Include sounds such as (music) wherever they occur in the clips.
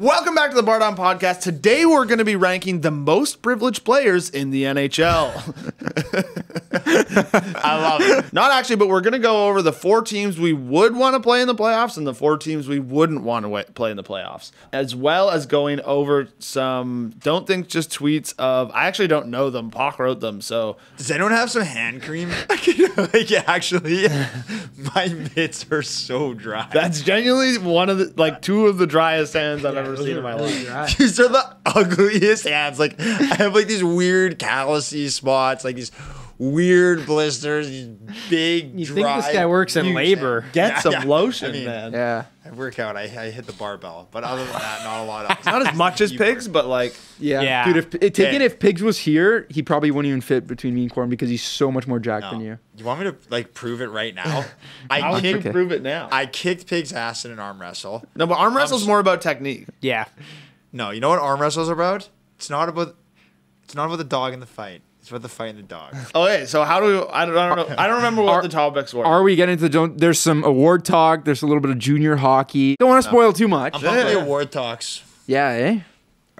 Welcome back to the BarDown Podcast. Today we're going to be ranking the most privileged players in the NHL. (laughs) (laughs) I love it. Not actually, but we're going to go over the four teams we would want to play in the playoffs and the four teams we wouldn't want to play in the playoffs, as well as going over some don't think just tweets of I actually don't know them. Poc wrote them, so Does anyone have some hand cream? (laughs) like, actually, (laughs) my mitts are so dry. that's genuinely one of the like two of the driest hands I've ever seen in my life. These are the ugliest hands. Like, I have like these weird callousy spots, like these weird blisters, big. You dry, think this guy works in labor? hands. Get Yeah, some yeah. lotion, I mean, man. Yeah. I work out. I, I hit the barbell, but other than that, not a lot. Else. (laughs) Not as (laughs) much as pigs, but like Yeah. Yeah. Dude, if eh, it, taken Yeah. if Pigs was here, he probably wouldn't even fit between me and Corwin because he's so much more jacked No. than you. You want me to like prove it right now? (laughs) I would you kicked. prove it now? I kicked Pig's ass in an arm wrestle. no, but arm um, wrestle's s- more about technique. Yeah. No, you know what arm wrestles are about? It's not about. It's not about the dog in the fight. It's about the fight and the dog. (laughs) Okay, so how do we, I don't, I don't know I don't remember what Are- the topics were. Are we getting into the don't? There's some award talk. There's a little bit of junior hockey. Don't want to spoil too much. I'm pumped for the award talks. yeah, eh?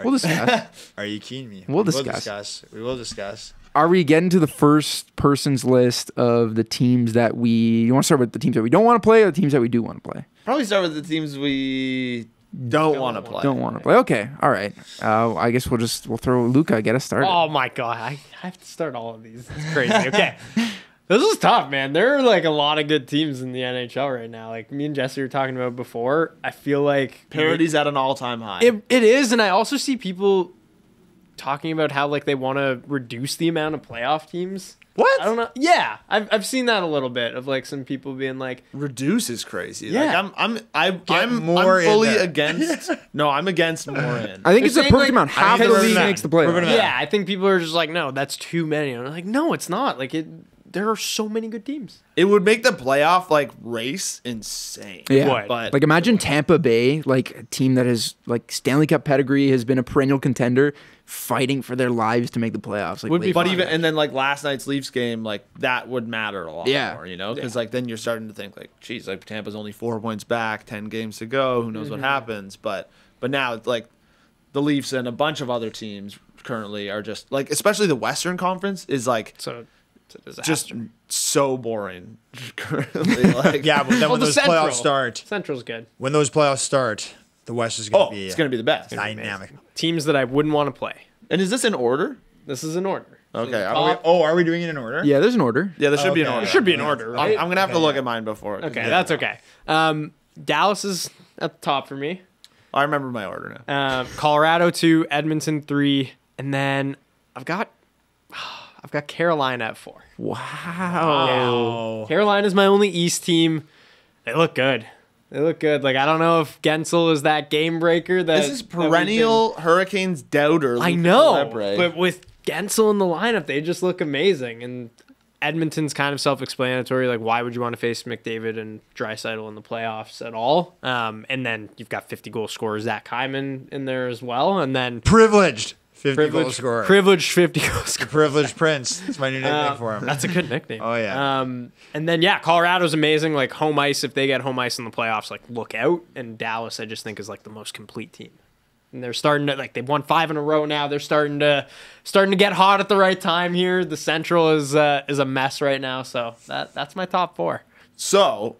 We'll discuss. (laughs) Are you keen me? We'll We discuss. We will discuss. Are we getting to the first person's list of the teams that we? You want to start with the teams that we don't want to play, or the teams that we do want to play? Probably start with the teams we don't want to play. Don't want to play. Okay, all right. Uh, I guess we'll just we'll throw Luca. Get us started. Oh my god, I I have to start all of these. It's crazy. Okay. (laughs) This is tough, man. There are like a lot of good teams in the NHL right now. Like me and Jesse were talking about before. I feel like Parody's at an all-time high. It, it is, and I also see people talking about how like they want to reduce the amount of playoff teams. what? I don't know. Yeah, I've, I've seen that a little bit of like some people being like, Reduce is crazy. Yeah. Like I'm I'm I, I'm more I'm fully there. against (laughs) No, I'm against more in. I think They're it's a saying, perfect like- amount. Half think the league makes the We're playoffs. gonna- yeah, I think people are just like, no, that's too many. And I'm like, no, it's not. Like it, there are so many good teams. it would make the playoff like race insane. Yeah. But Like imagine Tampa Bay, like a team that has like Stanley Cup pedigree, has been a perennial contender, fighting for their lives to make the playoffs. Like, Would be but even and then like last night's Leafs game, like that would matter a lot Yeah. more, you know, because like then you're starting to think like, geez, like Tampa's only four points back, ten games to go. Who knows what mm-hmm. happens? But but now it's like the Leafs and a bunch of other teams currently are just like, especially the Western Conference is like So disaster. just so boring (laughs) currently. (laughs) Like Yeah, but then Well, when the those Central. playoffs start, Central's good. when those playoffs start, the West is gonna oh, be it's gonna be the best. dynamic. Teams that I wouldn't want to play. And is this in order? This is in order. Okay, the are top- Oh, are we doing it in order? yeah, there's an order. Yeah, there should be an order. There should be an order, I'm. I'm gonna have to look yeah. at mine before. Okay, that's okay. Um, Dallas is at the top for me. I remember my order now. Uh, Colorado two, Edmonton three, and then I've got (sighs) I've got Carolina at four. Wow. Carolina's my only East team. They look good. They look good. Like I don't know if Guentzel is that game breaker that This is that we've perennial Hurricanes doubter. been- I know, Lebre. but with Guentzel in the lineup, they just look amazing. And Edmonton's kind of self-explanatory. Like, why would you want to face McDavid and Draisaitl in the playoffs at all? Um, and then you've got 50 goal scorer Zach Hyman in there as well, and then Privileged. 50 goal privileged, scorer. privileged 50 (laughs) goal scorer. Privileged Prince. That's my new nickname Uh, for him. That's a good nickname. (laughs) Oh, yeah. Um, and then yeah, Colorado's amazing. Like home ice, if they get home ice in the playoffs, like look out. And Dallas, I just think is like the most complete team. And they're starting to like they've won five in a row now. They're starting to starting to get hot at the right time here. The Central is uh, is a mess right now. So that that's my top four. So,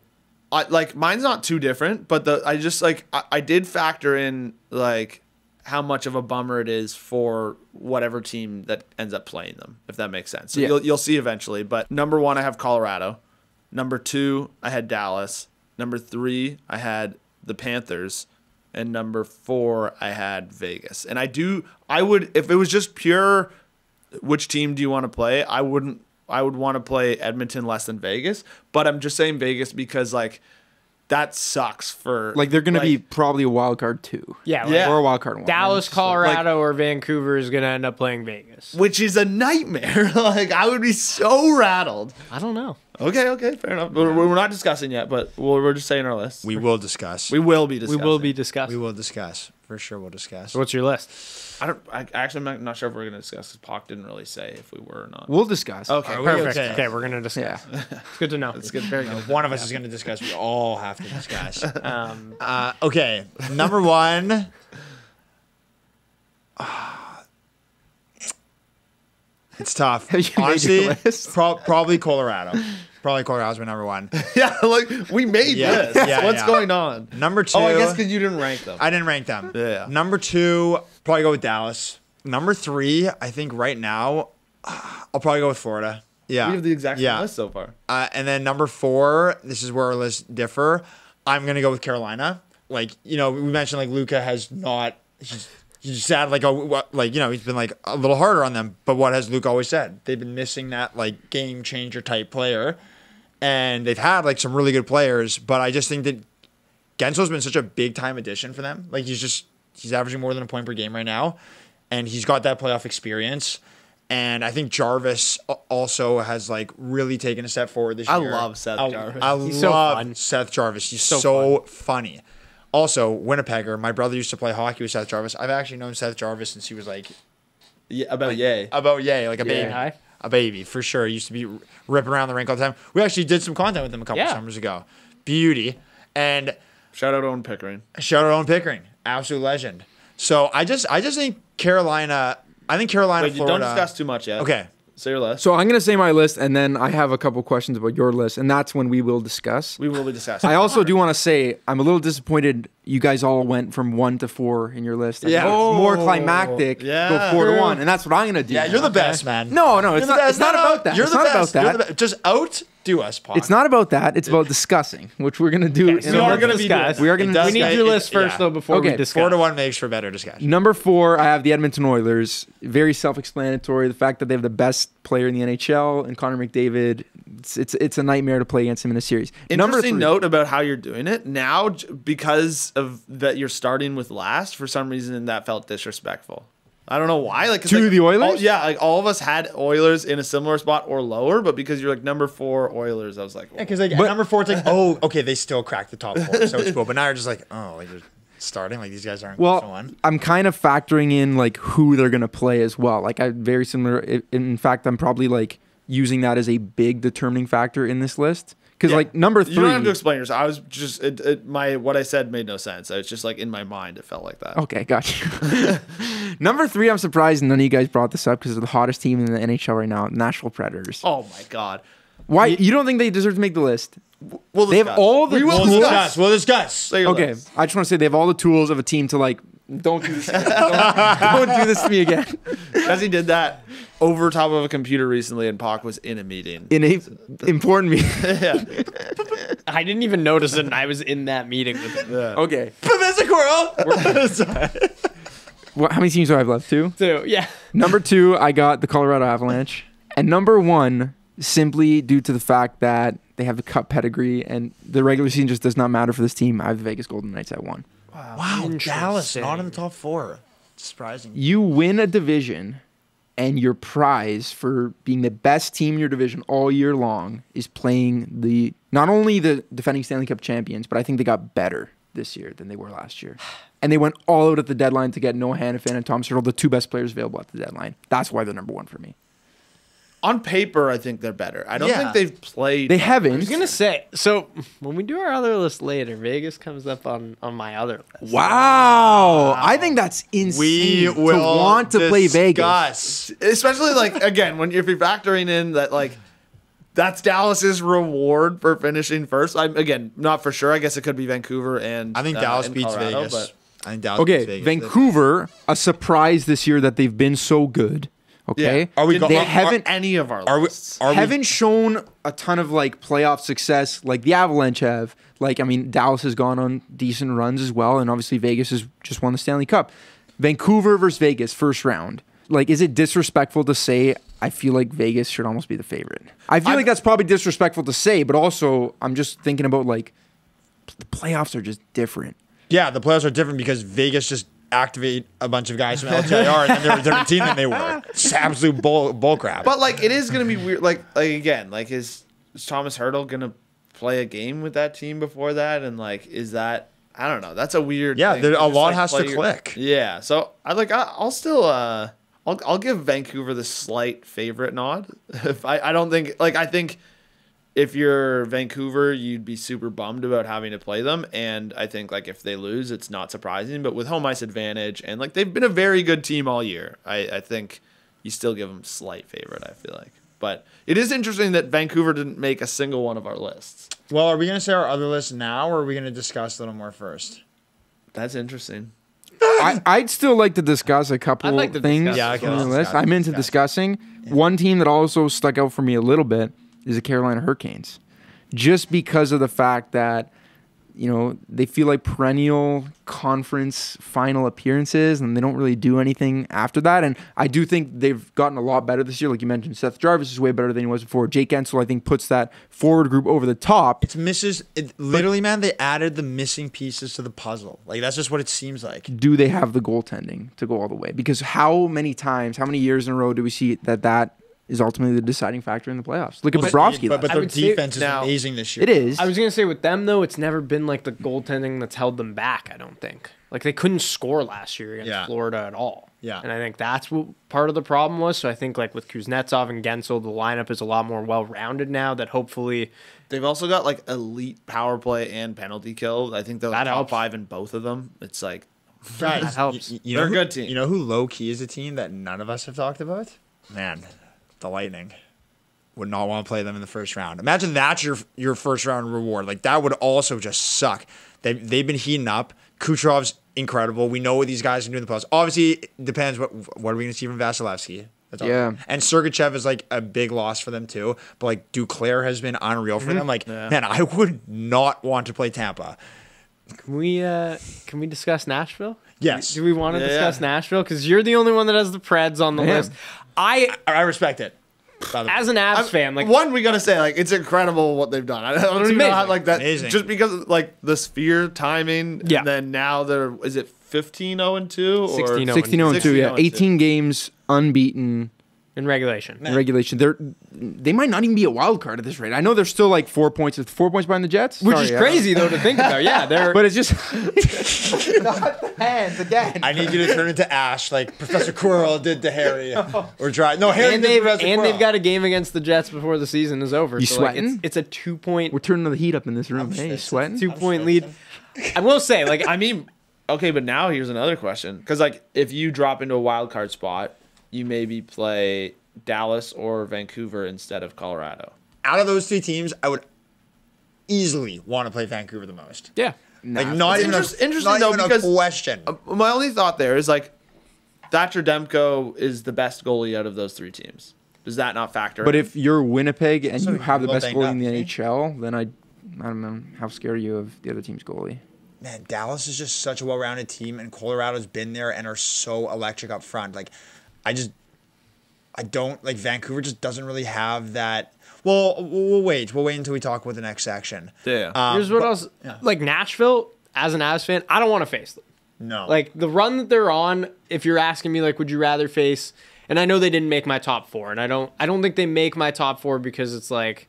I like mine's not too different, but the I just like I, I did factor in like how much of a bummer it is for whatever team that ends up playing them, if that makes sense. So Yeah. you'll you'll see eventually. But number one, I have Colorado. Number two, I had Dallas. Number three, I had the Panthers. And number four, I had Vegas. And I do I would if it was just pure which team do you want to play? I wouldn't. I would want to play Edmonton less than Vegas, but I'm just saying Vegas because like that sucks for Like they're gonna like, be probably a wild card two. Yeah, like, Yeah. Or a wild card one. Dallas, It's just Colorado, or Vancouver is gonna end up playing Vegas. which is a nightmare. (laughs) like I would be so rattled. I don't know. Okay, okay, fair enough. We're, we're not discussing yet, but we're, we're just saying our list. we will discuss. We will be We will be discussing. we will discuss. For sure we'll discuss. So what's your list? I don't. I actually I'm not, not sure if we're gonna discuss because Poc didn't really say if we were or not. We'll discuss. okay, we perfect. okay? Okay, we're gonna discuss. Yeah. (laughs) It's good to know. That's good. Very good. One of us is going to discuss. We all have to discuss. (laughs) Um, Uh, okay, number one. (laughs) It's tough. Have (laughs) you made Honestly, your list? pro- probably Colorado. Probably Colorado's my number one. (laughs) yeah, like we made Yeah, this. yeah, What's yeah. going on? Number two. Oh, I guess because you didn't rank them. I didn't rank them. Yeah. Number two, probably go with Dallas. Number three, I think right now, I'll probably go with Florida. Yeah. we have the exact same yeah. list so far. Uh, and then number four, this is where our lists differ. I'm gonna go with Carolina. Like you know, we mentioned like Luca has not. He's he's sad like a what- like you know he's been like a little harder on them. But what has Luke always said? They've been missing that like game changer type player, and they've had like some really good players. But I just think that Guentzel's been such a big time addition for them. Like he's just he's averaging more than a point per game right now, and he's got that playoff experience. And I think Jarvis also has like really taken a step forward this I year. I love Seth I, Jarvis. I He's so love fun. Seth Jarvis. He's so, So funny. Also, Winnipegger. My brother used to play hockey with Seth Jarvis. I've actually known Seth Jarvis since he was like Yeah, about yay. about yay, like a Yeah. baby. Hi. A baby for sure. He used to be r- ripping around the rink all the time. We actually did some content with him a couple Yeah. summers ago. Beauty. And Shout out Owen Pickering. shout out Owen Pickering, absolute legend. So I just I just think Carolina. I think Carolina, Wait, Florida. don't discuss too much yet. Okay. Say your list. So I'm gonna say my list, and then I have a couple questions about your list, and that's when we will discuss. we will be discussing. I also do want to say I'm a little disappointed. You guys all went from one to four in your list. I Yeah. think it's more Oh, climactic. yeah. go four to one, and that's what I'm gonna do. Yeah, you're the best, man. No, no, it's not. It's not No, no, about that. You're it's the not best. about You're that. the best. Just outdo us, Paul. It's not about that. It's about discussing, which we're gonna do. so in a we're gonna be doing- We are gonna. Does we need your list first yeah. though before Okay, we discuss. Four to one makes for better discussion. Number four, I have the Edmonton Oilers. Very self-explanatory. The fact that they have the best player in the NHL and Connor McDavid. It's it's, it's a nightmare to play against him in a series. Number Interesting three, note about how you're doing it now, because of that you're starting with last. For some reason, that felt disrespectful. I don't know why. Like 'cause, To like, the Oilers? all- yeah, like all of us had Oilers in a similar spot or lower, but because you're like number four Oilers, I was like, yeah, Because like at But- number four, it's like, (laughs) oh, okay, they still cracked the top four, so it's cool. But now you're just like, oh, like starting, like these guys aren't Well, one. I'm kind of factoring in like who they're gonna play as well. Like I very similar. In fact, I'm probably like using that as a big determining factor in this list. Because Yeah. like number three, you don't have to three. explain yourself. I was just it, it, my what I said made no sense. It's just like in my mind, it felt like that. Okay, got you. (laughs) number three, I'm surprised none of you guys brought this up because they're the hottest team in the NHL right now, Nashville Predators. Oh my god. Why you don't think they deserve to make the list? We'll They have all the we will We'll tools- discuss. We'll discuss. Okay, list. I just want to say they have all the tools of a team to like. Don't do this. (laughs) Don't, don't do this to me again. Because he did that over top of a computer recently, and Poc was in a meeting. In a important meeting. (laughs) yeah. I didn't even notice it. and I was in that meeting with him okay. Professor Quirrell. What, how many teams do I have left? Two. too. Yeah. Number two, I got the Colorado Avalanche. And number one, simply due to the fact that they have the cup pedigree and the regular season just does not matter for this team. I have the Vegas Golden Knights at one. wow, Dallas not in the top four. Surprising. You win a division, and your prize for being the best team in your division all year long is playing the not only the defending Stanley Cup champions, but I think they got better this year than they were last year. (sighs) And they went all out at the deadline to get Noah Hanifin and Tomas Hertl, the two best players available at the deadline. That's why they're number one for me. On paper, I think they're better. I don't Yeah. think they've played. They haven't. I was haven't. gonna say so when we do our other list later, Vegas comes up on on my other list. Wow. I think that's insane We to will want to play Vegas. especially like again when if you're factoring in that like that's Dallas's reward for finishing first. I'm again not for sure. I guess it could be Vancouver and I think uh, Dallas and beats Colorado, Vegas. but- I think Dallas beats Okay, Vegas. Vancouver, a surprise this year that they've been so good. Okay. Yeah. Are we go- they are- are- haven't any of our Are we? lists. Are haven't shown a ton of like playoff success like the Avalanche have. Like I mean, Dallas has gone on decent runs as well, and obviously Vegas has just won the Stanley Cup. Vancouver versus Vegas, first round. Like, is it disrespectful to say I feel like Vegas should almost be the favorite? I feel I'm- like that's probably disrespectful to say, but also I'm just thinking about like the playoffs are just different. Yeah, the playoffs are different because Vegas just activate a bunch of guys from LTIR and then they're a different team than they were. It's absolute bull, bull crap. But like it is gonna be weird. Like like again, like is, is Thomas Hertl gonna play a game with that team before that? And like is that I don't know. That's a weird. Yeah, there- a just, lot has to your- click. Yeah, so I like. I, I'll still. uh I'll I'll give Vancouver the slight favorite nod. (laughs) If I I don't think like I think if you're Vancouver, you'd be super bummed about having to play them, and I think like if they lose, it's not surprising. But with home ice advantage, and like they've been a very good team all year, I I think you still give them slight favorite. I feel like. But it is interesting that Vancouver didn't make a single one of our lists. Well, are we gonna say our other list now, or are we gonna discuss a little more first? That's interesting. I, I'd still like to discuss a couple like things discuss Yeah, okay, from the let's list. I'm into discuss. discussing. One team that also stuck out for me a little bit is the Carolina Hurricanes, just because of the fact that you know they feel like perennial conference final appearances, and they don't really do anything after that. And I do think they've gotten a lot better this year. Like you mentioned, Seth Jarvis is way better than he was before. Jake Guentzel, I think, puts that forward group over the top. It's misses. It, literally, man, they added the missing pieces to the puzzle. Like that's just what it seems like. do they have the goaltending to go all the way? Because how many times, how many years in a row do we see that that is ultimately the deciding factor in the playoffs? Look at Bobrovsky. but, but their I say- defense is now- amazing this year. year. it is. I was gonna say with them though, it's never been like the goaltending that's held them back. I don't think like they couldn't score last year against Yeah. Florida at all. Yeah. and I think that's what part of the problem was. So I think like with Kuznetsov and Guentzel, the lineup is a lot more well rounded now. That hopefully They've also got like elite power play and penalty kill. I think they're That top helps. five in both of them. It's like Guys, That (laughs) helps. y- you They're know a good team. You know who low key is a team that none of us have talked about? Man, the Lightning would not want to play them in the first round. Imagine that's your your first round reward. Like that would also just suck. They they've been heating up. Kucherov's incredible. We know what these guys can do in the playoffs. Obviously, it depends what what are we going to see from Vasilevskiy. That's all. Yeah. And Sergachev is like a big loss for them too. But like Duclair has been unreal for them. Like man, I would not want to play Tampa. can we uh can we discuss Nashville? Yes. Do we want to Yeah, discuss yeah. Nashville? Because you're the only one that has the Preds on the Yeah. list. I I respect it. By the way. as an Avs I'm- fan, like one, we gotta say like it's incredible what they've done. I don't even know how like that Amazing. just because of, like the sphere timing. Yeah. And then now they're is it 15 0 and 2 or 16-0. 16 0 2, yeah. 0 and 2. 18 games unbeaten in regulation. in regulation. They're they might not even be a wild card at this rate. I know they're still like four points, four points behind the Jets, Which Sorry, is crazy though to think about. Yeah, (laughs) they're But it's just (laughs) not the hands again. I need you to turn into Ash like Professor Quirrell did to Harry. (laughs) Or try. No, Harry and did they've Professor and they've got a game against the Jets before the season is over. You so, like, sweating? it's, it's a two point We're turning the heat up in this room. Hey, you stressing. sweating? two point lead. I will say, like I mean, okay, but now here's another question. Because like if you drop into a wild card spot, you maybe play Dallas or Vancouver instead of Colorado. Out of those three teams, I would easily want to play Vancouver the most. yeah, Like not even interest- a, interesting, not though, even because- a question. Uh, my only thought there is like Thatcher Demko is the best goalie out of those three teams. Does that not factor? But in? if you're Winnipeg and So you have the best goalie up, in the see? NHL, then I, I don't know how scared are you of the other team's goalie. Man, Dallas is just such a well-rounded team, and Colorado's been there and are so electric up front. Like, I just, I don't like Vancouver. Just doesn't really have that. Well, we'll we'll wait. We'll wait until we talk with the next section. Yeah. Um, here's what but- else. Like Nashville, as an Avs fan, I don't want to face them. No, Like the run that they're on, if you're asking me, like, would you rather face? And I know they didn't make my top four, and I don't. I don't think they make my top four because it's like,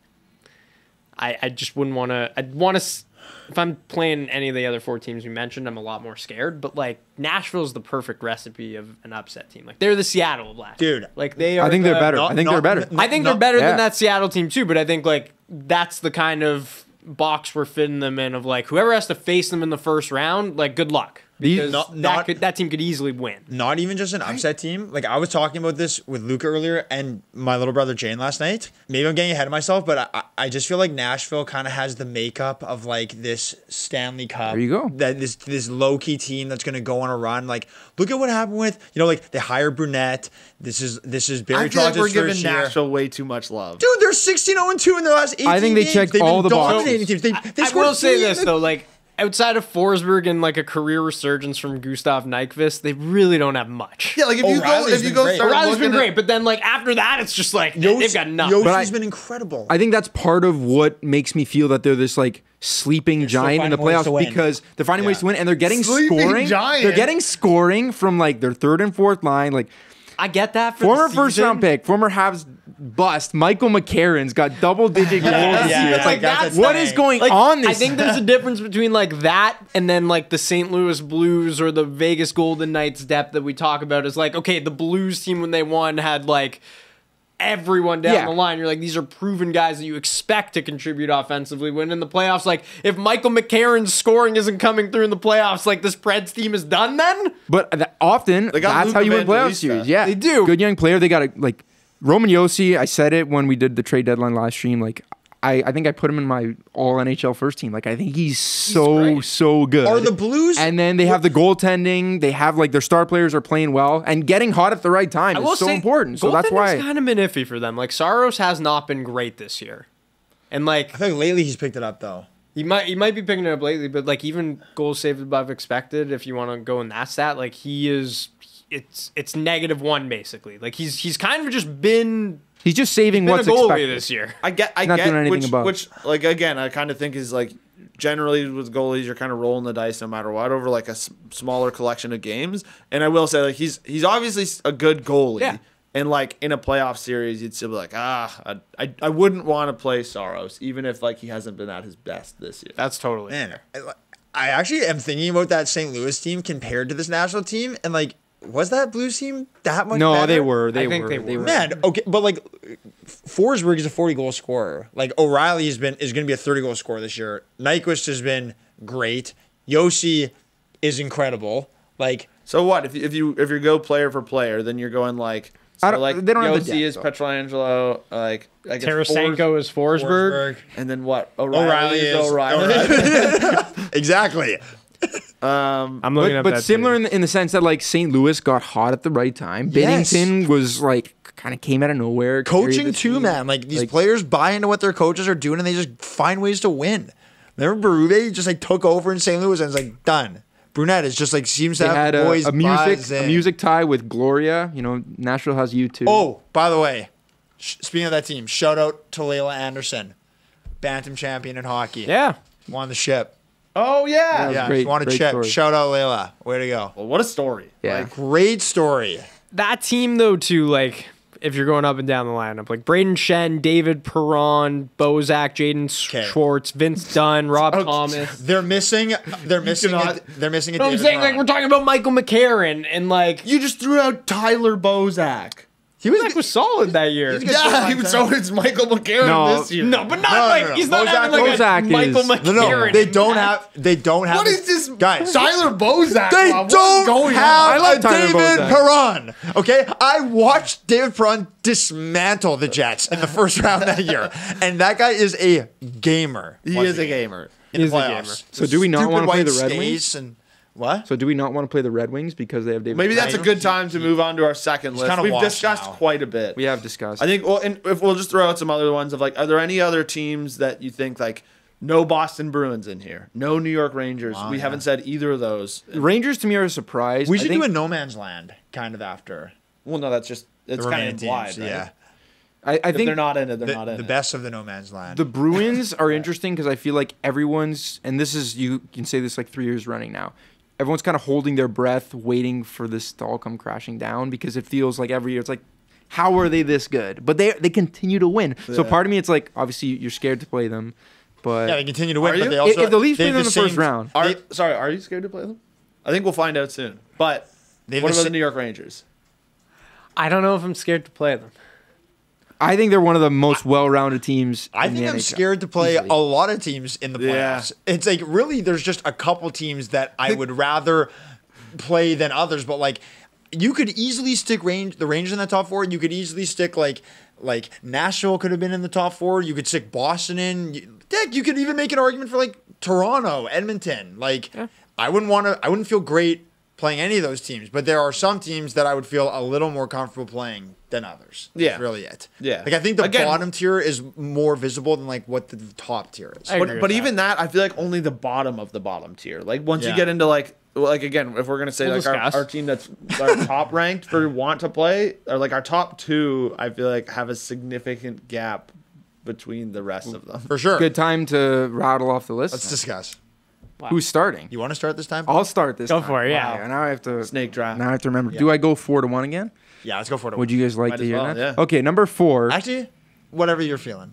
I I just wouldn't want to. I'd want to. If I'm playing any of the other four teams we mentioned, I'm a lot more scared. But like Nashville's the perfect recipe of an upset team. Like they're the Seattle of last. Dude, Like they are. I think they're better. not- I think not- they're better. not- I think not- they're better yeah. than that Seattle team too, but I think like that's the kind of box we're fitting them in of like whoever has to face them in the first round, like good luck. These- Because Not- that, could, that team could easily win. not even just an upset team. Like I was talking about this with Luca earlier and my little brother Jane last night. Maybe I'm getting ahead of myself, but I- I, I just feel like Nashville kind of has the makeup of like this Stanley Cup. There you go. That this this low key team that's gonna go on a run. Like look at what happened with you know like they hire Brunette. This is this is Barry I feel like Trotz's we're giving first year. Nashville way too much love. Dude, they're 16 0 2 in their last 18 I think they games. checked They've been all the dominating boxes. Teams. They, they I scored will say this in the- though, like outside of Forsberg and like a career resurgence from Gustav Nyquist, they really don't have much. Yeah, like if you go if you been go great. O'Reilly's been great, but then like after that, it's just like Yost- they've got nothing. Josi's But I- been incredible. I think that's part of what makes me feel that they're this like sleeping giant in the finding ways to playoffs because they're finding ways to win and they're getting Sleeping scoring. giant. They're getting scoring from like their third and fourth line. Like I get that for former the first round pick, former Habs bust. Michael McCarron's got double digit (laughs) goals this Yeah, yeah, like that's what the going Like, on this? I think there's a (laughs) difference between like that and then like the St. Louis Blues or the Vegas Golden Knights depth that we talk about is like okay, the Blues team when they won had like everyone down Yeah. the line. You're like these are proven guys that you expect to contribute offensively. When in the playoffs, like if Michael McCarron's scoring isn't coming through in the playoffs, like this Preds team is done then. But often that's Luca how you win playoff series. Yeah, They do. Good young player. They got a like Roman Josi. I said it when we did the trade deadline live stream. Like I, I think I put him in my all NHL first team. Like I think he's so great. so good. Are the Blues? and then they have the goaltending. They have like their star players are playing well and getting hot at the right time I is so say, important. So that's why. kind of been iffy for them. Like Saros has not been great this year, and like I think lately he's picked it up though. He might he might be picking it up lately, but like even goals saved above expected, if you want to go in that stat, like he is it's it's negative one basically. Like he's he's kind of just been He's just saving been what's a goalie expected. this year. I get, I Not get, doing anything which, above. which, like, again, I kind of think is like generally with goalies, you're kind of rolling the dice no matter what over like a s- smaller collection of games. And I will say, like, he's he's obviously a good goalie. Yeah. And like in a playoff series, you'd still be like, ah, I, I, I wouldn't want to play Saros, even if like he hasn't been at his best this year. That's totally Man, I, I actually am thinking about that St. Louis team compared to this national team, and like, was that Blues team that much? No, better? they were. They I think were. they were. Man, okay, but like Forsberg is a 40 goal scorer. Like O'Reilly has been is going to be a 30 goal scorer this year. Nyquist has been great. Josi is incredible. Like So what if you, if you if you go player for player, then you're going like so I don't- like they don't have the Josi depth, is though. Pietrangelo, like I guess Tarasenko is Forsberg. Forsberg. and then what O'Reilly, O'Reilly is is O'Reilly. (laughs) exactly. Um, I'm looking But, up but that similar too. in the, in the sense that like St. Louis got hot at the right time. Yes. Binnington was like kind of came out of nowhere. Coaching too, team. man. Like these Like- players buy into what their coaches are doing and they just find ways to win. Remember Berube just like took over in St. Louis and it's like done. Brunette is just like seems to have had a, boys a music a music tie with Gloria. You know, Nashville has you too. Oh, by the way, sh- speaking of that team, shout out to Layla Anderson, bantam champion in hockey. Yeah. won the ship. Oh yeah. was Yeah, great- she won a great chip. story. Shout out Layla. Way to go. Well, what a story. yeah. Like, Great story. That team though too, like if you're going up and down the lineup, like Brayden Schenn, David Perron, Bozak, Jaden Schwartz, Vince Dunn, Rob Oh, Thomas. (laughs) They're missing. They're missing. cannot- a, they're missing. A But I'm David saying like we're talking about Michael McCarron and like you just threw out Tyler Bozak. He was. Bozak was solid that year. Yeah, he was, so is Michael McCarron No. this year. No, but not No, no, like no. he's not Bozak- having like Bozak a is- Michael No, McCarron. no, no. They don't have. They don't have. What the- is this, guys? Tyler Bozak. They What is don't have? I like a Tyler David Bozak. Perron. Okay, I watched David Perron dismantle the Jets in the first (laughs) round that year, and that guy is a gamer. He Was is a gamer. in He the is a playoffs. gamer. So do we not Stupid wanna play the Red skates Wings? And what? So do we not want to play the Red Wings because they have David? Maybe that's a good time to move on to our second list. kinda We've discussed now. quite a bit. we have discussed. I think. Well, and if we'll just throw out some other ones of like, are there any other teams that you think like no Boston Bruins in here, no New York Rangers? Wow, we yeah. haven't said either of those. Rangers to me are a surprise. We should think, do a no man's land kind of after Well, no, that's just it's kind of remaining implied. teams. right? Yeah, I, I If think they're not in it, they're the, not in the it. best of the no man's land. The Bruins (laughs) are interesting because I feel like everyone's, and this is you can say this like three years running now. Everyone's kind of holding their breath, waiting for this to all come crashing down because it feels like every year it's like, how are they this good? But they they continue to win. So part of me, it's like obviously you're scared to play them, but yeah, they continue to win, Are but you? they If- also if the Leafs they them have in the first round- Are, they- sorry, are you scared to play them? I think we'll find out soon. But what the about sa- the New York Rangers? I don't know if I'm scared to play them. I think they're one of the most well-rounded teams. I in think the I'm NHL. scared to play Easily. a lot of teams in the Yeah. playoffs. It's like really, there's just a couple teams that I would rather play than others. But like, you could easily stick range the Rangers in the top four. You could easily stick like like Nashville could have been in the top four. You could stick Boston in. You, heck, you could even make an argument for like Toronto, Edmonton. Like, I wouldn't want to. I wouldn't feel great playing any of those teams. But there are some teams that I would feel a little more comfortable playing than others. Yeah. That's really it. Yeah. Like I think the Again- bottom tier is more visible than like what the top tier is. I agree But, with but that. even that, I feel like only the bottom of the bottom tier. Like once you get into like, well, like again, if we're gonna say We'll like our, our team that's our (laughs) top ranked for want to play, or like our top two, I feel like have a significant gap between the rest of them. For sure. Good time to rattle off the list. Let's discuss. Who's starting? You want to start this time? I'll start this. Go time. for it, yeah. Wow, Now I have to. Snake draft. Now I have to remember. Do I go four to one again? yeah, let's go for it. Would you guys like Might to hear well, that? yeah. Okay, number four. Actually, whatever you're feeling.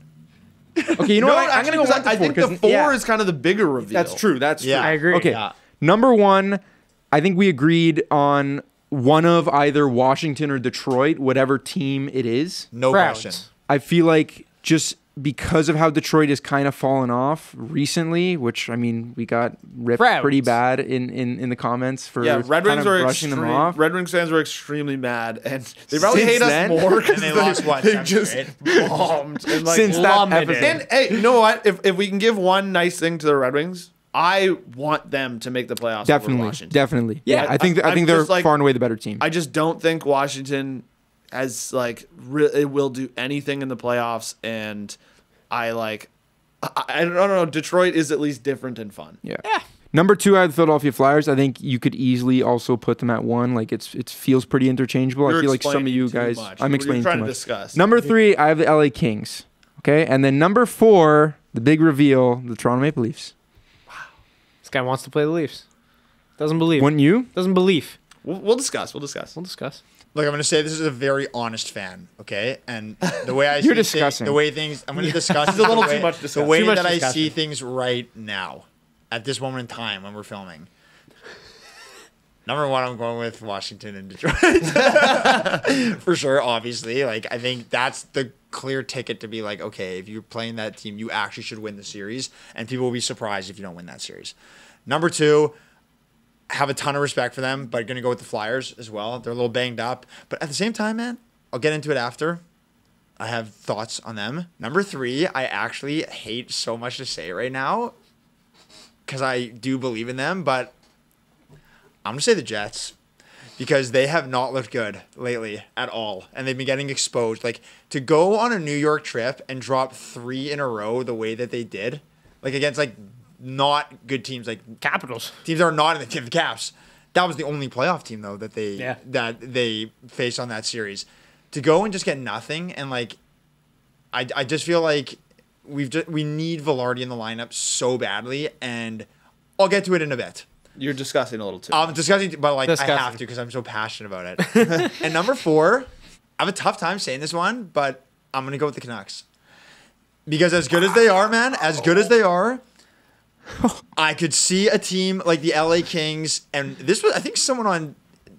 Okay, you know No, what? I, am gonna go 'cause one to I, I think the four yeah, is kind of the bigger reveal. That's true. That's Yeah. true. I agree. Okay. Yeah. Number one, I think we agreed on one of either Washington or Detroit, whatever team it is. No Browns. question. I feel like just because of how Detroit has kind of fallen off recently, which I mean, we got ripped Browns. pretty bad in, in, in the comments for Yeah, Red kind Wings of are brushing extreme, them off. Red Wings fans were extremely mad, and they probably Since hate then- us more because (laughs) And they they, lost, what, they just (laughs) bombed. And like, Since that plummeted. episode. and hey, you know what? If if we can give one nice thing to the Red Wings, I want them to make the playoffs. over Definitely, Washington. definitely. Yeah, Yeah, I think I- I, think they're like- far and away the better team. I just don't think Washington has like re- it will do anything in the playoffs, and I like. I, I don't know. Detroit is at least different and fun. Yeah. Number two, I have the Philadelphia Flyers. I think you could easily also put them at one. Like it's it feels pretty interchangeable. I You're feel like some of you guys. much. I'm You're explaining trying too to much. discuss. Number three, I have the LA Kings. Okay, and then number four, the big reveal, the Toronto Maple Leafs. Wow, this guy wants to play the Leafs. Doesn't believe. Wouldn't you? Doesn't believe. We'll, we'll discuss. We'll discuss. We'll discuss. Look, I'm going to say this is a very honest fan, okay? And the way I (laughs) see You're thi- discussing. the way things, I'm going to discuss (laughs) It's a little way, too much The way that I see things right now, at this moment in time when we're filming. (laughs) Number one, I'm going with Washington and Detroit for sure. Obviously, like I think that's the clear ticket to be like, okay, if you're playing that team, you actually should win the series, and people will be surprised if you don't win that series. Number two, have a ton of respect for them, but going to go with the Flyers as well. They're a little banged up, but at the same time, man, I'll get into it after. I have thoughts on them. Number three, I actually hate so much to say right now because I do believe in them, but I'm to say the Jets because they have not looked good lately at all and they've been getting exposed. Like to go on a New York trip and drop three in a row the way that they did, like against like not good teams, like Capitals. teams that are not in the team of caps. That was the only playoff team though that they Yeah. that they faced on that series. To go and just get nothing and like, I, I just feel like we've just we need Vilardi in the lineup so badly, and I'll get to it in a bit. You're discussing a little too. I'm discussing, but like I have to because I'm so passionate about it. (laughs) and number four, I have a tough time saying this one, but I'm gonna go with the Canucks because as good as they are, man, as good as they are, (laughs) I could see a team like the LA Kings, and this was I think someone on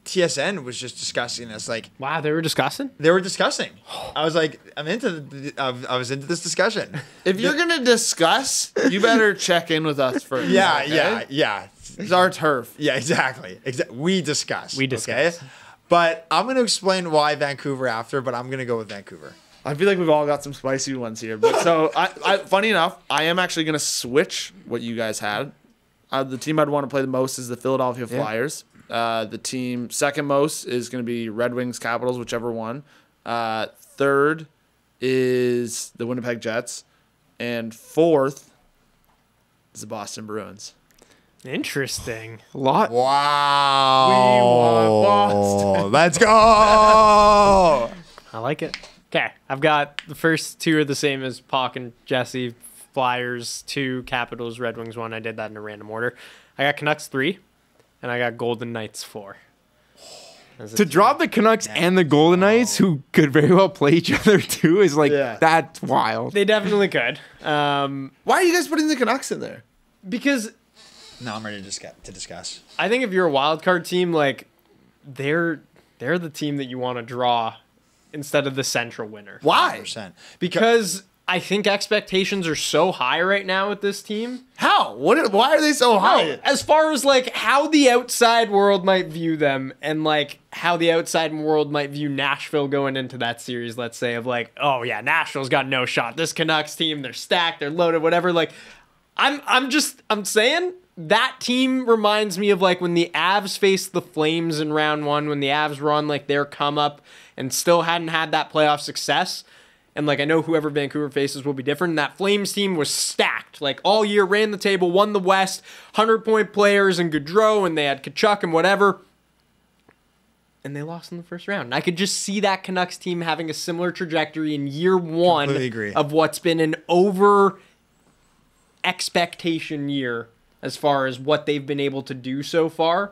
TSN was just discussing this. Like Wow, they were discussing. they were discussing. I was like, I'm into. The, I I was into this discussion. (laughs) if you're gonna discuss, you better check in with us first. Yeah, okay? yeah, yeah. It's our turf. Yeah, exactly. Exa- we discuss. We discuss. Okay? But I'm going to explain why Vancouver after, but I'm going to go with Vancouver. I feel like we've all got some spicy ones here. But so, (laughs) I, I funny enough, I am actually gonna switch what you guys had. Uh, the team I'd want to play the most is the Philadelphia Flyers. Uh, the team second most is going to be Red Wings, Capitals, whichever one. Uh, third is the Winnipeg Jets, and fourth is the Boston Bruins. Interesting. A lot. Wow. We want Boston. Let's go. (laughs) (laughs) I like it. Okay, I've got the first two are the same as Poc and Jesse. Flyers two, Capitals, Red Wings one. I did that in a random order. I got Canucks three, and I got Golden Knights four. To team. drop the Canucks and the Golden Knights, who could very well play each other (laughs) too, is like Yeah. that's wild. they definitely could. Um, Why are you guys putting the Canucks in there? because now I'm ready to discuss. To discuss. I think if you're a wild card team, like they're they're the team that you want to draw instead of the central winner. Why? 100%. Because I think expectations are so high right now with this team. How? What? Why are they so high? As far as like how the outside world might view them and like how the outside world might view Nashville going into that series, let's say, of like, oh yeah, Nashville's got no shot. This Canucks team, they're stacked, they're loaded, whatever. Like, I'm I'm just I'm saying that team reminds me of like when the Avs faced the Flames in round one, when the Avs were on like their come up and still hadn't had that playoff success. And like I know whoever Vancouver faces will be different. And that Flames team was stacked. Like all year ran the table, won the West, 100 point players and Gaudreau and they had Tkachuk and whatever. And they lost in the first round. And I could just see that Canucks team having a similar trajectory in year one agree. of what's been an over expectation year as far as what they've been able to do so far.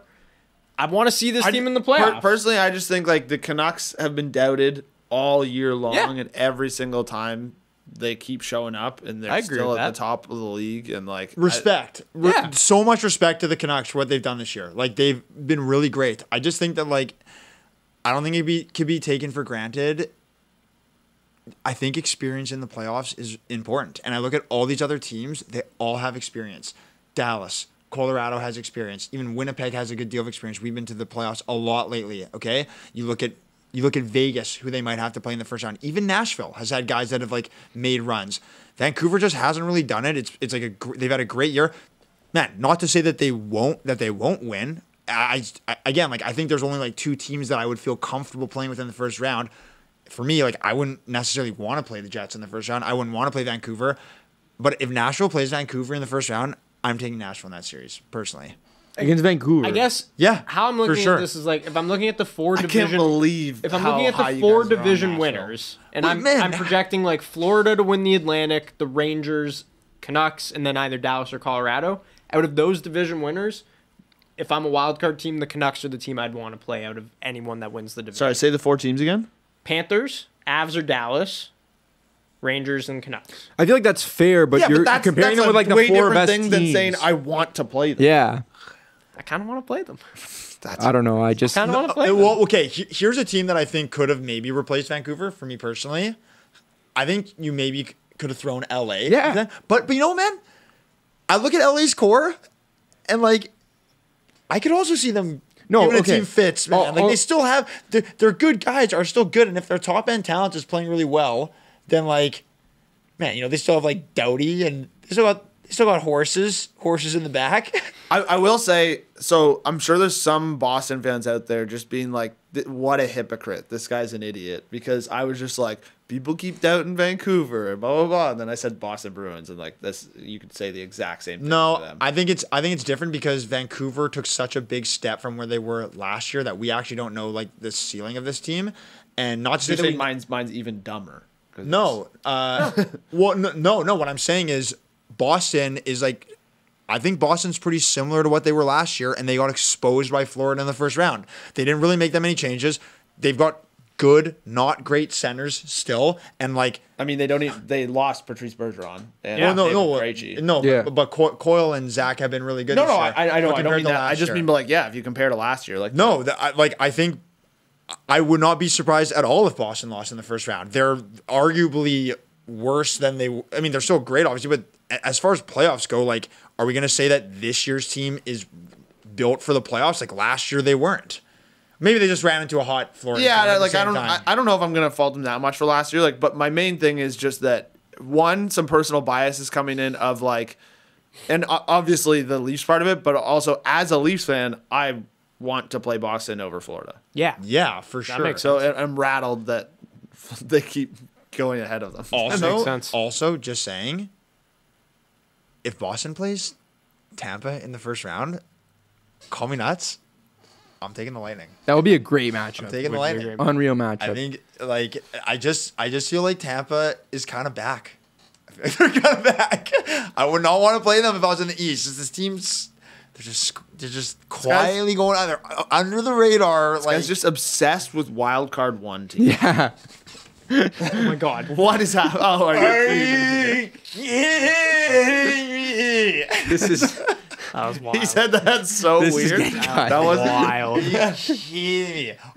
I want to see this I- team in the per- playoffs. personally, I just think like the Canucks have been doubted all year long, Yeah. and every single time they keep showing up, and they're I agree still at that. the top of the league, and like I- respect. Re- Yeah. so much respect to the Canucks for what they've done this year. Like they've been really great. I just think that like I don't think it be could be taken for granted. I think experience in the playoffs is important. And I look at all these other teams, they all have experience. Dallas, Colorado has experience. Even Winnipeg has a good deal of experience. We've been to the playoffs a lot lately, okay? You look at you look at Vegas, who they might have to play in the first round. Even Nashville has had guys that have like made runs. Vancouver just hasn't really done it. It's it's like a they've had a great year. Man, not to say that they won't that they won't win. I, I again like I think there's only like two teams that I would feel comfortable playing with in the first round. For me, like I wouldn't necessarily want to play the Jets in the first round. I wouldn't want to play Vancouver. But if Nashville plays Vancouver in the first round, I'm taking Nashville in that series personally. against Vancouver. I guess. Yeah, How I'm looking sure. at this is like if I'm looking at the four I division. can't believe if I'm how looking at the four guys are on division winners, and Wait, I'm man. I'm projecting like Florida to win the Atlantic, the Rangers, Canucks, and then either Dallas or Colorado. Out of those division winners, if I'm a wild card team, the Canucks are the team I'd want to play out of anyone that wins the division. Sorry, say the four teams again. Panthers, Avs or Dallas, Rangers and Canucks. I feel like that's fair, but you're comparing them with like the four best thing teams. than saying I want to play them. yeah, I kind of want to play them. (laughs) That's I don't know. I just Kind of want to play Uh, them. well, okay. Here's a team that I think could have maybe replaced Vancouver for me personally. I think you maybe could have thrown LA. Yeah. But but you know, man, I look at LA's core, and like, I could also see them. No, giving okay. a team fits, man. Oh, like oh. they still have their, their good guys are still good, and if their top end talent is playing really well, then like, man, you know they still have like Doughty and they still got they still got horses horses in the back. (laughs) I, I will say so. I'm sure there's some Boston fans out there just being like, "What a hypocrite! This guy's an idiot." Because I was just like, people keep doubting Vancouver and blah blah blah, and then I said Boston Bruins, and like this, you could say the exact same thing. No, them. I think it's I think it's different because Vancouver took such a big step from where they were last year that we actually don't know like the ceiling of this team, and not to say You're that saying we, mine's mine's even dumber. 'Cause no, uh, (laughs) well, no, no, no. What I'm saying is Boston is like, I think Boston's pretty similar to what they were last year, and they got exposed by Florida in the first round. They didn't really make that many changes. They've got good, not great centers still, and like I mean, they don't. Even, they lost Patrice Bergeron. And Yeah. well, no, David no, Krejci. no, Yeah. but, but Co- Coyle and Zach have been really good. No, this no, year, I, I know. but I don't mean that. I just year. mean like, yeah, if you compare to last year, like No, that, I, like I think I would not be surprised at all if Boston lost in the first round. They're arguably worse than they. I mean, they're still great, obviously, but as far as playoffs go, like, are we going to say that this year's team is built for the playoffs? Like last year, they weren't. Maybe they just ran into a hot Florida. Yeah, like I don't, I. I don't know if I'm gonna fault them that much for last year. Like, but my main thing is just that one, some personal bias is coming in of like, and obviously the Leafs part of it, but also as a Leafs fan, I want to play Boston over Florida. Yeah. yeah, for sure. So I- I'm rattled that (laughs) they keep going ahead of them. also, makes sense. also, just saying, if Boston plays Tampa in the first round, call me nuts. I'm taking the Lightning. that would be a great matchup. taking the Would be Lightning. great. Unreal I think like I just I just feel like Tampa is kind of back. I feel like they're kind of back. I would not want to play them if I was in the East. Just This team's they're just they're just quietly going on. They're uh, under the radar. Like Guy's just obsessed with wild card one team. yeah. (laughs) Oh my god. What is that? Oh, are you? This is (laughs) That was (laughs) wild. He said that so This is weird. getting That kinda was wild.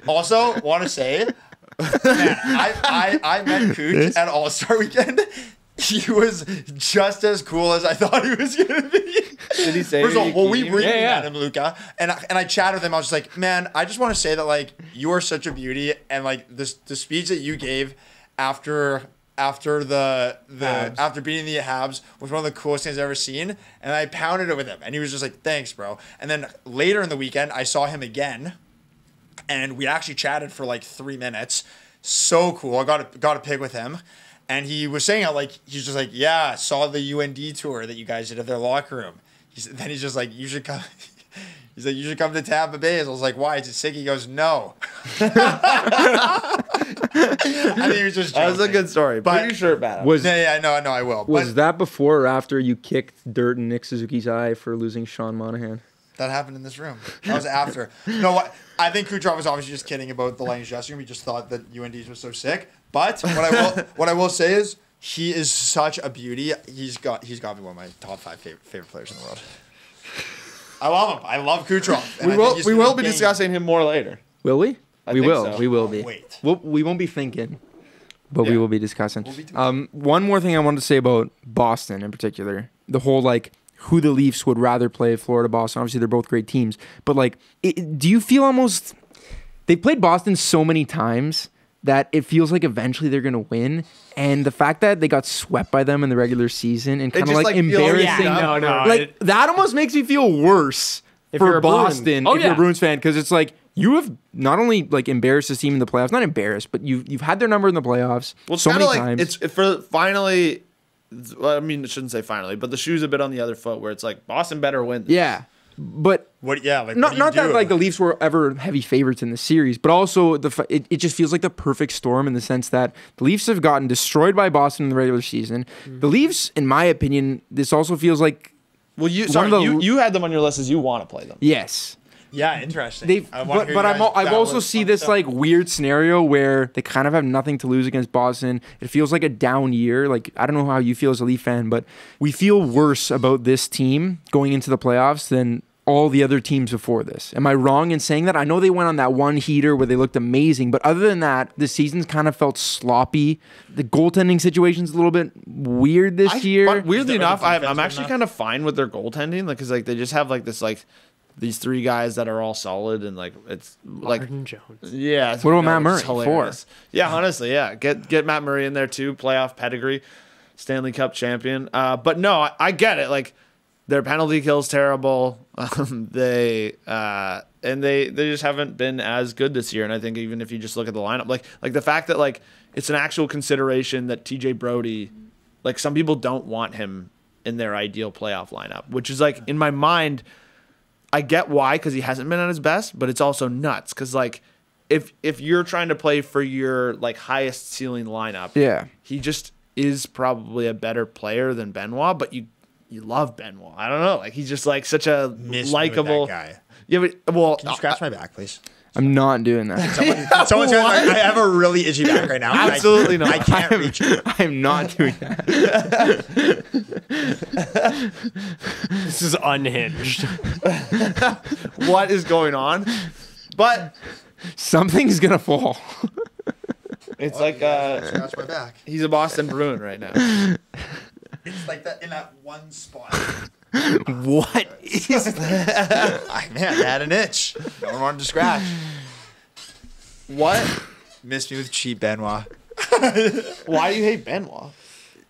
also, want to say, man, I, I, I met Cooch at All Star Weekend. (laughs) He was just as cool as I thought he was gonna be. Did he say? First of all, well, we Kiki? really Yeah, yeah. met him, Luca, and I, and I chatted with him. I was just like, man, I just want to say that like you are such a beauty, and like this the speech that you gave after after the the Habs. after beating the Habs was one of the coolest things I've ever seen, and I pounded it with him, and he was just like, thanks, bro. And then later in the weekend, I saw him again, and we actually chatted for like three minutes. So cool. I got a, got a pic with him. And he was saying how like he's just like, yeah, I saw the UND tour that you guys did at their locker room. He's, then he's just like, you should come. (laughs) He's like, you should come to Tampa Bay. And I was like, why? Is it sick? He goes, no. (laughs) I think he was just. That was a good story. But- Pretty sure bad. Was Yeah, yeah, no, no, I will. was but that before or after you kicked dirt in Nick Suzuki's eye for losing Sean Monahan? that happened in this room. That was after. no, what? I think Kucherov was obviously just kidding about the Lightning's dressing room. He just thought that UND's was so sick. But what I will, (laughs) what I will say is, he is such a beauty. He's got, he's got to be one of my top five favorite, favorite players in the world. I love him. I love Kucherov. and we will we will be gain- discussing him more later. Will we? I we think will. so. We will be. Wait. We'll, we won't be thinking, but we will be discussing. We'll be um, one more thing I wanted to say about Boston in particular, the whole like who the Leafs would rather play, Florida, Boston. Obviously, they're both great teams, but like, it, do you feel almost they played Boston so many times that it feels like eventually they're gonna win, and the fact that they got swept by them in the regular season and kind of like, like, embarrassing. Yeah, no, no. like it- that almost makes me feel worse If for you're. Boston Oh, if you're a yeah. Bruins fan because it's like you have not only like embarrassed this team in the playoffs, not embarrassed, but you've you've had their number in the playoffs Well, it's so kind many of like times. it's for finally. Well, I mean, I shouldn't say finally, but the shoe's a bit on the other foot where it's like Boston better win. this. yeah, but What? Yeah, like not not that like the Leafs were ever heavy favorites in the series, but also the it, it just feels like the perfect storm in the sense that the Leafs have gotten destroyed by Boston in the regular season. Mm-hmm. The Leafs, in my opinion, this also feels like Well, you sorry, the- you, you had them on your list as you want to play them. yes. Yeah, interesting. They've, I but but I'm, I battle also see this the- like weird scenario where they kind of have nothing to lose against Boston. It feels like a down year. Like I don't know how you feel as a Leaf fan, but we feel worse about this team going into the playoffs than all the other teams before this. Am I wrong in saying that? I know they went on that one heater where they looked amazing, but other than that, the season's kind of felt sloppy. The goaltending situation's a little bit weird this I- year. But weirdly enough, I'm, I'm actually enough? kind of fine with their goaltending, like, cause like they just have like this like these three guys that are all solid and like it's like Martin Jones. yeah. What about no, Matt Murray? it's hilarious. Yeah, honestly, yeah. Get get Matt Murray in there too. Playoff pedigree, Stanley Cup champion. Uh, but no, I, I get it. Like their penalty kill's terrible. (laughs) Um, they uh, and they they just haven't been as good this year. And I think even if you just look at the lineup, like like the fact that like it's an actual consideration that TJ Brodie, like some people don't want him in their ideal playoff lineup, which is like in my mind. I get why because he hasn't been at his best, but it's also nuts because like if if you're trying to play for your like highest ceiling lineup, yeah. he just is probably a better player than Benoit, but you you love Benoit. I don't know, like he's just like such a Miss me with likable guy. Yeah, but well, Can you scratch my back, please? I'm not doing that. Someone, someone's like, (laughs) I have a really itchy back right now. and I- Absolutely not. I can't reach it. (laughs) I'm not doing that. (laughs) This is unhinged. what is going on? But Something's gonna fall. it's like uh, Scratch my back. he's a Boston Bruin right now. It's like that in that one spot. (laughs) what is that? (laughs) I, man, I had an itch. No one wanted to scratch. What? (sighs) Missed me with cheap Benoit. (laughs) Why do you hate Benoit?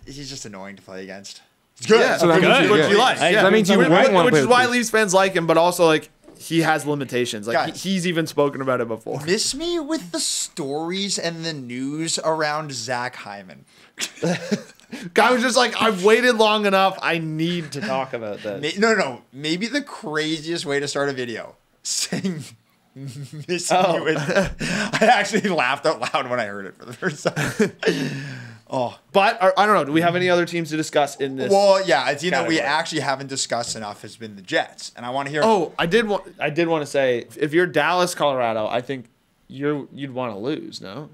He's just annoying to play against. It's Yeah, So that which, means you're what you like. Yeah. that means you Which- wouldn't wanna Which play is why Leafs. Leafs fans like him, but also like he has limitations. Like Guys. he, he's even spoken about it before. Miss me with the stories and the news around Zach Hyman. Guy was just like, I've waited long enough. I need to talk about this. No, no, no. Maybe the craziest way to start a video. (laughs) Saying miss Oh. me with. (laughs) I actually laughed out loud when I heard it for the first time. (laughs) oh. But or, I don't know. Do we have any other teams to discuss in this? Well, yeah, it's you know we actually haven't discussed enough has been the Jets, and I want to hear. oh, I did want. I did want to say, if you're Dallas, Colorado, I think you're you'd want to lose. No.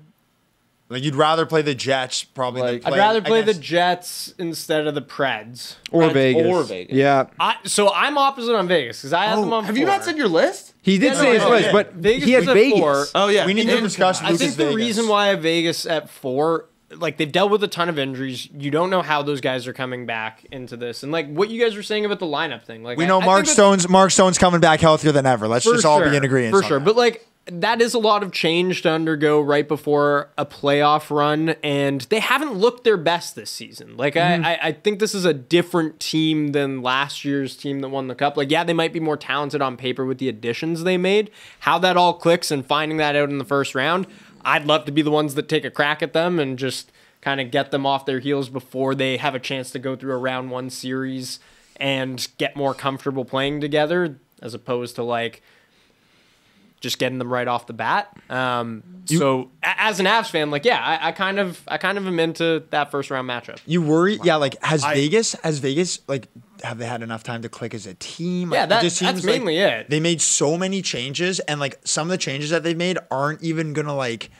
Like you'd rather play the Jets probably. Like- than I'd rather play the Jets instead of the Preds. or Reds Vegas? or Vegas. Yeah, I, so I'm opposite on Vegas because I had oh, them on. have you not four. said your list? he did Yeah, say no, his no, list, yeah. but Vegas he has was at Vegas. four. Oh yeah. We need to discuss I Lucas think the Vegas. reason why I have Vegas at four, like they've dealt with a ton of injuries. You don't know how those guys are coming back into this, and like what you guys were saying about the lineup thing. Like We I- know I Mark think Stone's Mark Stone's coming back healthier than ever. Let's just all sure, be in agreement. for sure. that. But like that is a lot of change to undergo right before a playoff run, and they haven't looked their best this season. Like. I, mm-hmm. I, I think this is a different team than last year's team that won the cup. Like yeah, they might be more talented on paper with the additions they made. How that all clicks and finding that out in the first round, I'd love to be the ones that take a crack at them and just kind of get them off their heels before they have a chance to go through a round one series and get more comfortable playing together, as opposed to like just getting them right off the bat. Um, so a- as an Avs fan, like yeah, I, I kind of I kind of am into that first round matchup. You worry? Yeah, like has I- Vegas has Vegas like have they had enough time to click as a team? Yeah, Like, that- it just that's seems like mainly it. They made so many changes, and like some of the changes that they've made aren't even gonna like.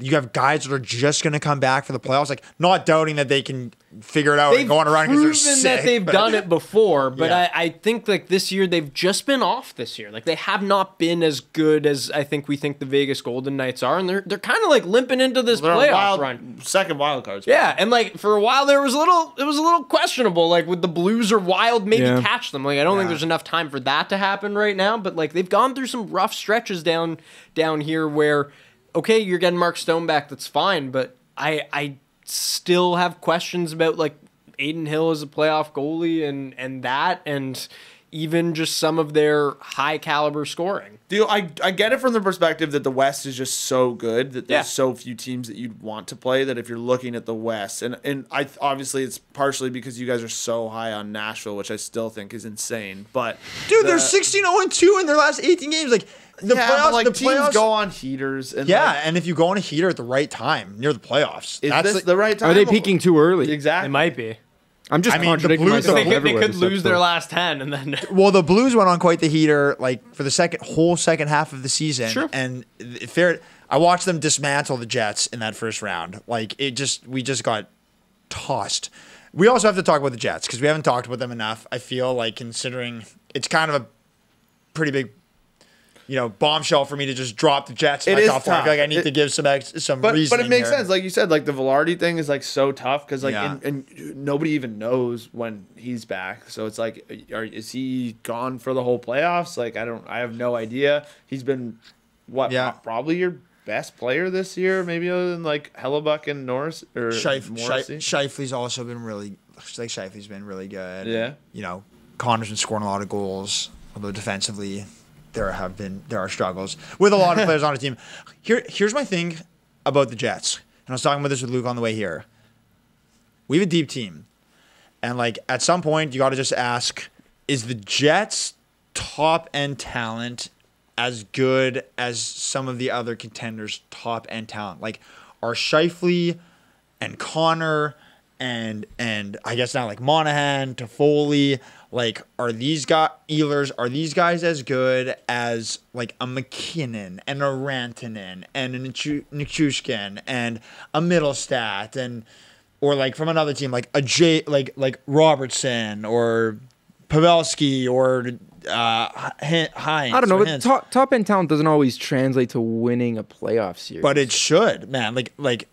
You have guys that are just gonna come back for the playoffs. Like not doubting that they can figure it out They've and go on a run because proven they're sick. that they've but- done it before, but Yeah. I, I think like this year they've just been off this year. Like they have not been as good as I think we think the Vegas Golden Knights are, and they're they're kind of like limping into this They're playoff wild, run. second wild card. spot. Yeah, and like for a while there was a little it was a little questionable. Like would the Blues or Wild maybe Yeah. catch them? Like I don't think there's enough time for that to happen right now. But like they've gone through some rough stretches down down here where okay, you're getting Mark Stone back, that's fine, but I I still have questions about like Adin Hill as a playoff goalie and and that and even just some of their high caliber scoring. Dude, I, I get it from the perspective that the West is just so good that there's Yeah. so few teams that you'd want to play that if you're looking at the West and and I obviously it's partially because you guys are so high on Nashville, which I still think is insane. But Dude, the- they're 16 0 2 in their last 18 games. Like the yeah, playoffs, like the teams playoffs. go on heaters and yeah, like, and if you go on a heater at the right time near the playoffs, is that's this like- the right time? Are they peaking too early? Exactly. It might be. I'm just I mean, the Blues- myself. They could, they could lose their episode. last ten and then (laughs) Well, the Blues went on quite the heater, like for the second whole second half of the season. Sure. And if they're, I watched them dismantle the Jets in that first round. Like it just, we just got tossed. We also have to talk about the Jets because we haven't talked about them enough. I feel like considering it's kind of a pretty big, you know, bombshell for me to just drop the Jets. It my top. I feel like I need It- to give some ex, some But but it makes here. sense, like you said, like the Vilardi thing is like so tough because like Yeah. and, and nobody even knows when he's back. So it's like, are, is he gone for the whole playoffs? Like I don't, I have no idea. He's been what? Yeah. probably your best player this year, maybe other than like Hellebuyck and Norris or Shif- Morrissey. Shif- Scheifele's also been really like Scheifele's been really good. Yeah. You know, Connor's been scoring a lot of goals, although defensively there have been there are struggles with a lot of players on the team. (laughs) Here here's my thing about the Jets. And I was talking about this with Luke on the way here. We have a deep team. And like at some point you got to just ask is the Jets top end talent as good as some of the other contenders top end talent? Like are Scheifele and Connor and and I guess now like Monahan, Toffoli, like are these guys Ehlers, are these guys as good as like a MacKinnon and a Rantanen and a Nichu- Nichushkin and a Mittelstadt and or like from another team like a J like like Robertson or Pavelski or uh H- Hintz. I don't know, but top top end talent doesn't always translate to winning a playoff series. but it should, man. Like like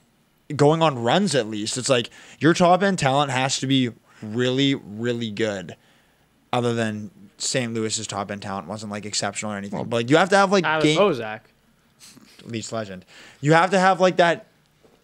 going on runs at least. It's like your top end talent has to be really really good. Other than St. Louis's top end talent wasn't like exceptional or anything, but like, you have to have like Tyler game Bozak. least legend. You have to have like that.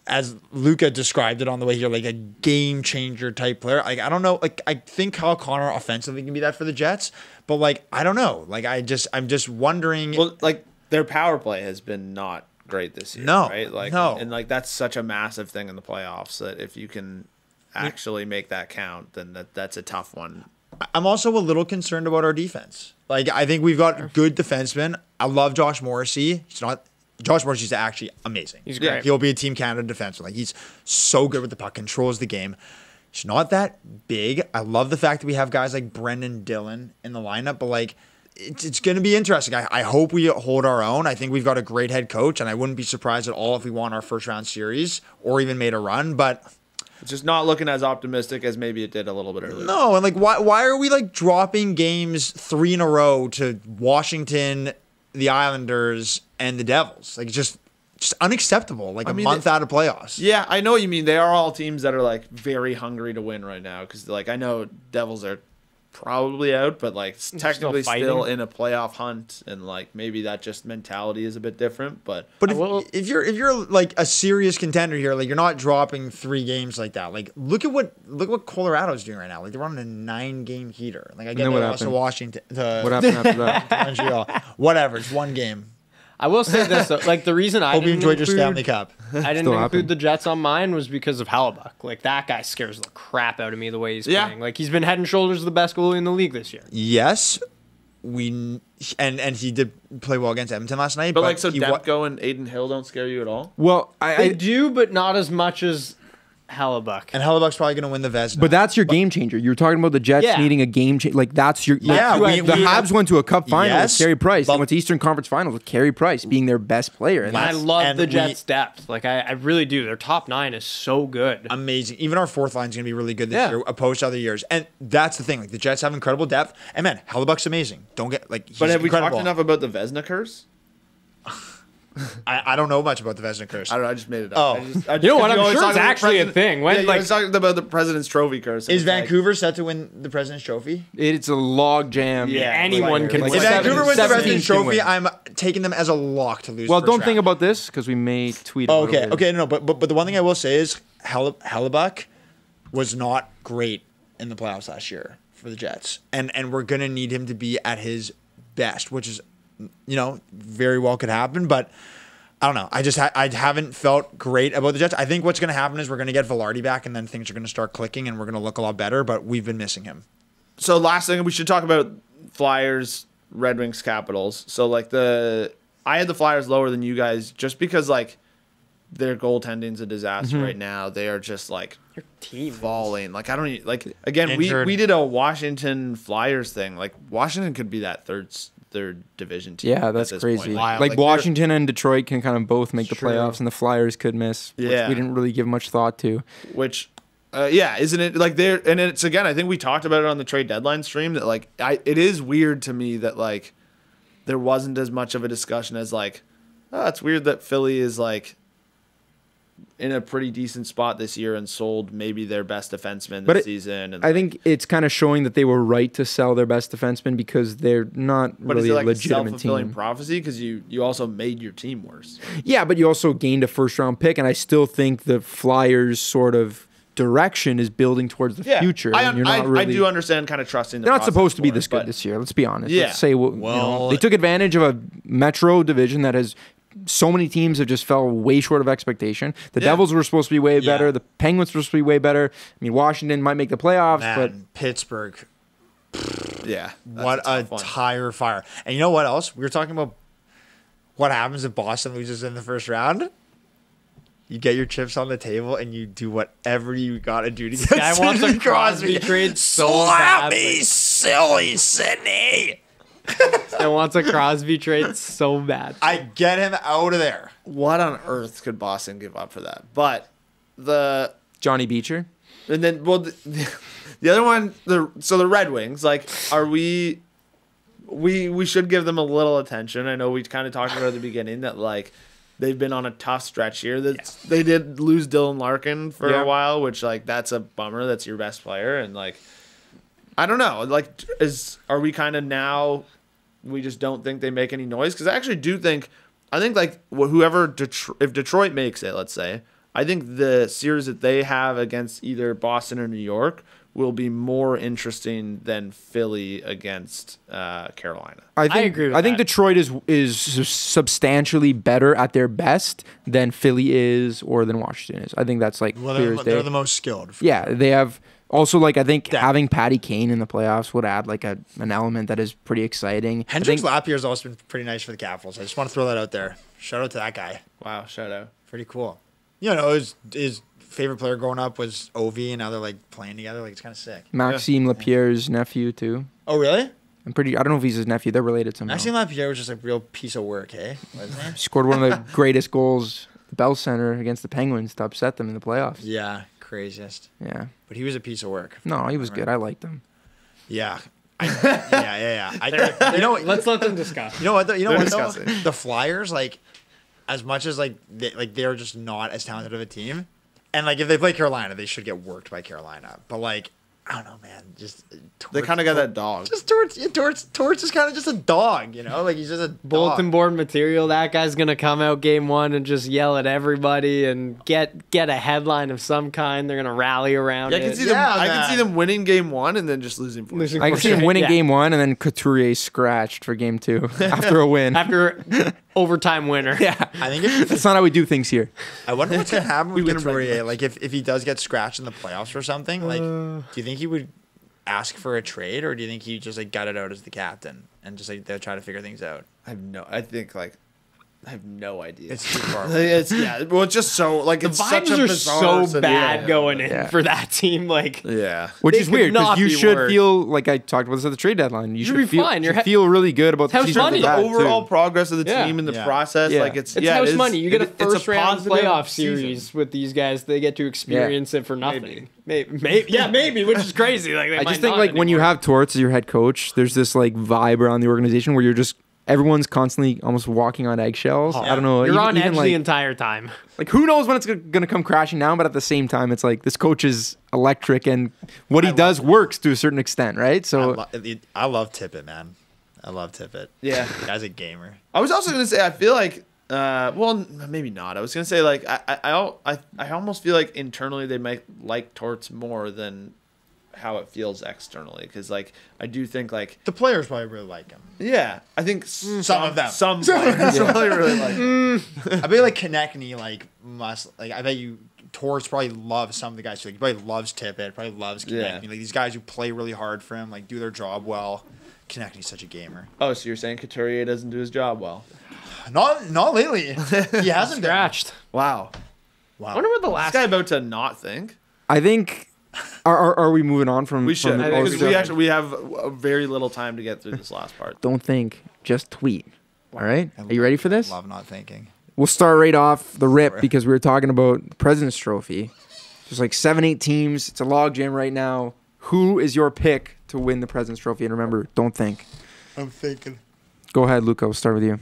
As Luca described it on the way here, like a game changer type player. Like I don't know, like I think Kyle Connor offensively can be that for the Jets, but like I don't know. Like I just I'm just wondering. Well, like their power play has been not great this year. No, right? Like no. and like that's such a massive thing in the playoffs that if you can mm. actually make that count, then that that's a tough one. I'm also a little concerned about our defense. Like I think we've got good defensemen. I love Josh Morrissey. He's not Josh Morrissey's actually amazing. He's Yeah, great. He'll be a Team Canada defenseman. Like he's so good with the puck, controls the game. He's not that big. I love the fact that we have guys like Brenden Dillon in the lineup, but like it's, it's going to be interesting. I, I hope we hold our own. I think we've got a great head coach, and I wouldn't be surprised at all if we won our first round series or even made a run. But It's just not looking as optimistic as maybe it did a little bit earlier. No, and like why why are we like dropping games three in a row to Washington, the Islanders, and the Devils? Like just just unacceptable. Like a mean, month it- out of playoffs. Yeah, I know what you mean. They are all teams that are like very hungry to win right now because like I know Devils are probably out, but like s- technically fighting. still in a playoff hunt, and like maybe that just mentality is a bit different. But But if, will- if you're if you're like a serious contender here, like you're not dropping three games like that. Like look at what look what Colorado's doing right now. Like they're on a nine game heater. Like I get they what lost to? Washington to what happened after that? (laughs) Montreal. Whatever, it's one game. I will say this though, like the reason I Hope you didn't enjoyed your include, Stanley Cup. (laughs) I didn't Still include happened. the Jets on mine was because of Hellebuyck. Like that guy scares the crap out of me the way he's Yeah. playing. Like he's been head and shoulders the best goalie in the league this year. Yes, we and and he did play well against Edmonton last night. But like, so he wa- and Adin Hill don't scare you at all. Well, I, They I do, but not as much as Hellebuyck. and Hellebuyck's probably going to win the Vezina. but that's your game changer. You were talking about the Jets Yeah. needing a game change. Like that's your like, Yeah, the we- we- Habs went to a Cup final Yes, with Carey Price. but- They went to Eastern Conference Finals with Carey Price being their best player. And And I love and the we- Jets' depth. Like I, I really do. Their top nine is so good. amazing. Even our fourth line's going to be really good this Yeah. year, opposed to other years. And that's the thing. Like the Jets have incredible depth. And man, Hellebuyck's amazing. Don't get like. He's But have we talked enough about the Vezina curse? (laughs) I, I don't know much about the Vezina curse. I don't know. I just made it up. Oh. I just, I just, You know what? I'm always sure it's actually a thing. When, yeah, like- always talking about the president's trophy curse. Is it's like- Vancouver set to win the President's Trophy? it's a log jam. Yeah, anyone can like win. If Vancouver wins the President's Trophy, win. I'm taking them as a lock to lose. Well, don't think about this because we may tweet. Oh, okay, okay, no, but but but the one thing I will say is Helle- Hellebuyck was not great in the playoffs last year for the Jets, and and we're gonna need him to be at his best, which is, you know, very well could happen, but. I don't know. I just ha- I haven't felt great about the Jets. I think what's going to happen is we're going to get Vilardi back, and then things are going to start clicking, and we're going to look a lot better. But we've been missing him. so last thing we should talk about Flyers, Red Wings, Capitals. So like the I had the Flyers lower than you guys just because like their goaltending's a disaster Mm-hmm. right now. They are just like Your team. falling. Like I don't e- like again we we did a Washington Flyers thing. Like Washington could be that third third division team. Yeah, that's crazy. point. Like, Washington and Detroit can kind of both make the True. playoffs, and the Flyers could miss. Which Yeah. we didn't really give much thought to. which uh, yeah isn't it like there and it's again i think we talked about it on the trade deadline stream that like i it is weird to me that like there wasn't as much of a discussion as like oh it's weird that philly is like in a pretty decent spot this year and sold maybe their best defenseman this But it- season and I think it's kind of showing that they were right to sell their best defenseman because they're not but really is it a like a legitimate self-fulfilling team. prophecy because you you also made your team worse Yeah, but you also gained a first round pick, and I still think the Flyers' sort of direction is building towards the future. I, and you're I, not really, I do understand kind of trusting the They're not supposed to be this good this year. Let's be honest. Yeah. Let's say what you know, Well- they took advantage of a Metro division that has so many teams have just fell way short of expectation. The Yeah. Devils were supposed to be way Yeah. better. The Penguins were supposed to be way better. I mean, Washington might make the playoffs, Man, but Pittsburgh, yeah what a, tough one. tire fire! And you know what else? We were talking about what happens if Boston loses in the first round. You get your chips on the table and you do whatever you gotta do to (laughs) get guy wants a Sidney Crosby trade so Slap badly. me, silly Sydney. I wants a Crosby trade so bad. I get him out of there. what on earth could boston give up for that but the Johnny Beecher. And then, well, the, the other one, the so the Red Wings, like, are we? We we should give them a little attention. I know we kind of talked about at the beginning that like they've been on a tough stretch here. That they did lose Dylan Larkin for Yeah. a while, which like that's a bummer. That's your best player, and like I don't know. Like, is are we kind of now? We just don't think they make any noise because I actually do think. I think like whoever Detro- if Detroit makes it, let's say, I think the series that they have against either Boston or New York will be more interesting than Philly against uh, Carolina. I think agree with I think. Detroit is is substantially better at their best than Philly is or than Washington is. I think that's like Well, clear they're, as they're day. the most skilled. Yeah, they have also like I think Depth. having Patty Kane in the playoffs would add like a an element that is pretty exciting. I Hendrix think- Lapierre's also been pretty nice for the Capitals. I just want to throw that out there. Shout out to that guy. Wow, shout out. Pretty cool. You know, his his favorite player growing up was Ovi, and now they're like playing together. Like it's kind of sick. Maxime Lapierre's nephew too. Oh, really? I'm pretty. I don't know if he's his nephew. They're related somehow. Maxime Lapierre was just a real piece of work, hey? Wasn't he? Scored one of the (laughs) greatest goals, the Bell Center against the Penguins to upset them in the playoffs. yeah, craziest. Yeah. But he was a piece of work. No, he was good. I liked him. Yeah. I, yeah, yeah, yeah. I, (laughs) you know, Let's let them discuss. You know what? Though? You know They're what? Though? The Flyers, like, as much as like they, like they're just not as talented of a team, and like if they play Carolina, they should get worked by Carolina. But like, I don't know, man. Just uh, They kind of got that dog. Just Torts, yeah, Torts, Torts is kind of just a dog, you know. Like he's just a Bulletin dog. board material. That guy's gonna come out game one and just yell at everybody and get get a headline of some kind. They're gonna rally around Yeah, I it. can see them. Yeah, I can see them winning game one and then just losing. four. Losing I can see them winning Yeah. game one and then Couturier scratched for game two (laughs) after a win. after (laughs) overtime winner. yeah. I think if, That's not how we do things here. I wonder what's gonna happen (laughs) with win Couturier. Like if, if he does get scratched in the playoffs or something, like uh. do you think he would ask for a trade, or do you think he just like got it out as the captain and just like they're trying to figure things out? I have no. I think like I have no idea. It's too far. (laughs) it's yeah. Well, it's just so like The it's such a vibes are bizarre so bad going in Yeah. for that team. Like, Yeah. Which They is weird because you be should worse. feel like I talked about this at the trade deadline. You should should be feel, fine. You're feel really good about the money. the overall too. progress of the Yeah. team and the Yeah. process, Yeah. like it's it's yeah, house it is- money. You get a it- it's first round positive playoff season. series with these guys. They get to experience it for nothing. Maybe, maybe, yeah, maybe, which is crazy. Like, they I just think not like when you have Torts as your head coach, there's this like vibe around the organization where you're just everyone's constantly almost walking on eggshells. I don't know. you're even, on even edge like, the entire time. like who knows when it's gonna come crashing down, but at the same time, it's like this coach is electric and what he does works to a certain extent, right? I, So lo- I love Tippett, man. I love Tippett. Yeah. The guy's a gamer. I was also gonna say I feel like uh well maybe not. I was gonna say like I I I, I, I almost feel like internally they might like Torts more than how it feels externally because like I do think like The players probably really like him. yeah I think mm, some, Some of them. some (laughs) players really really like him. Mm. I bet like Konecny like must like I bet you Torres probably loves some of the guys too. Like he probably loves Tippett, probably loves Konecny. Yeah. Like these guys who play really hard for him, like do their job well. Konecny's such a gamer. oh so you're saying Couturier doesn't do his job well (sighs) Not not lately. He hasn't (laughs) been. Scratched. wow I wonder what the this last guy about to not think I think are, are, are we moving on from we from should the- I think because we we actually we have a very little time to get through this last part don't think, just tweet. All right, I are you ready for this? Love not thinking. We'll start right off the rip Sorry. because we were talking about the President's Trophy. There's like seven, eight teams. It's a logjam right now. Who is your pick to win the President's Trophy? And remember, don't think. I'm thinking. Go ahead, Luca. We'll start with you.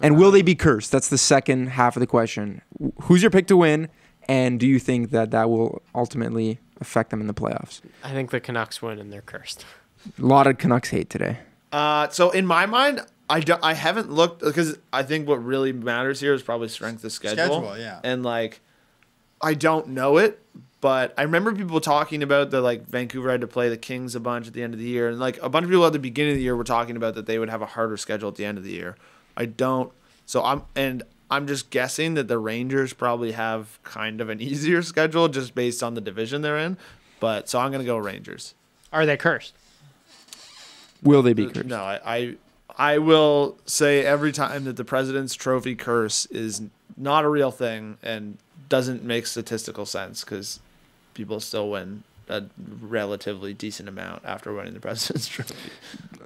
And will they be cursed? That's the second half of the question. Who's your pick to win? And do you think that that will ultimately affect them in the playoffs? I think the Canucks win and they're cursed. A lot of Canucks hate today. Uh, so in my mind, I, do, I haven't looked because I think what really matters here is probably strength of schedule. Schedule, yeah. And like, I don't know it, but I remember people talking about that like Vancouver had to play the Kings a bunch at the end of the year, and like a bunch of people at the beginning of the year were talking about that they would have a harder schedule at the end of the year. I don't. So I'm and I'm just guessing that the Rangers probably have kind of an (laughs) easier schedule just based on the division they're in. But so I'm gonna go Rangers. Are they cursed? Will they be uh, cursed? No, I, I I will say every time that the President's Trophy curse is not a real thing and doesn't make statistical sense because people still win a relatively decent amount after winning the President's (laughs) Trophy.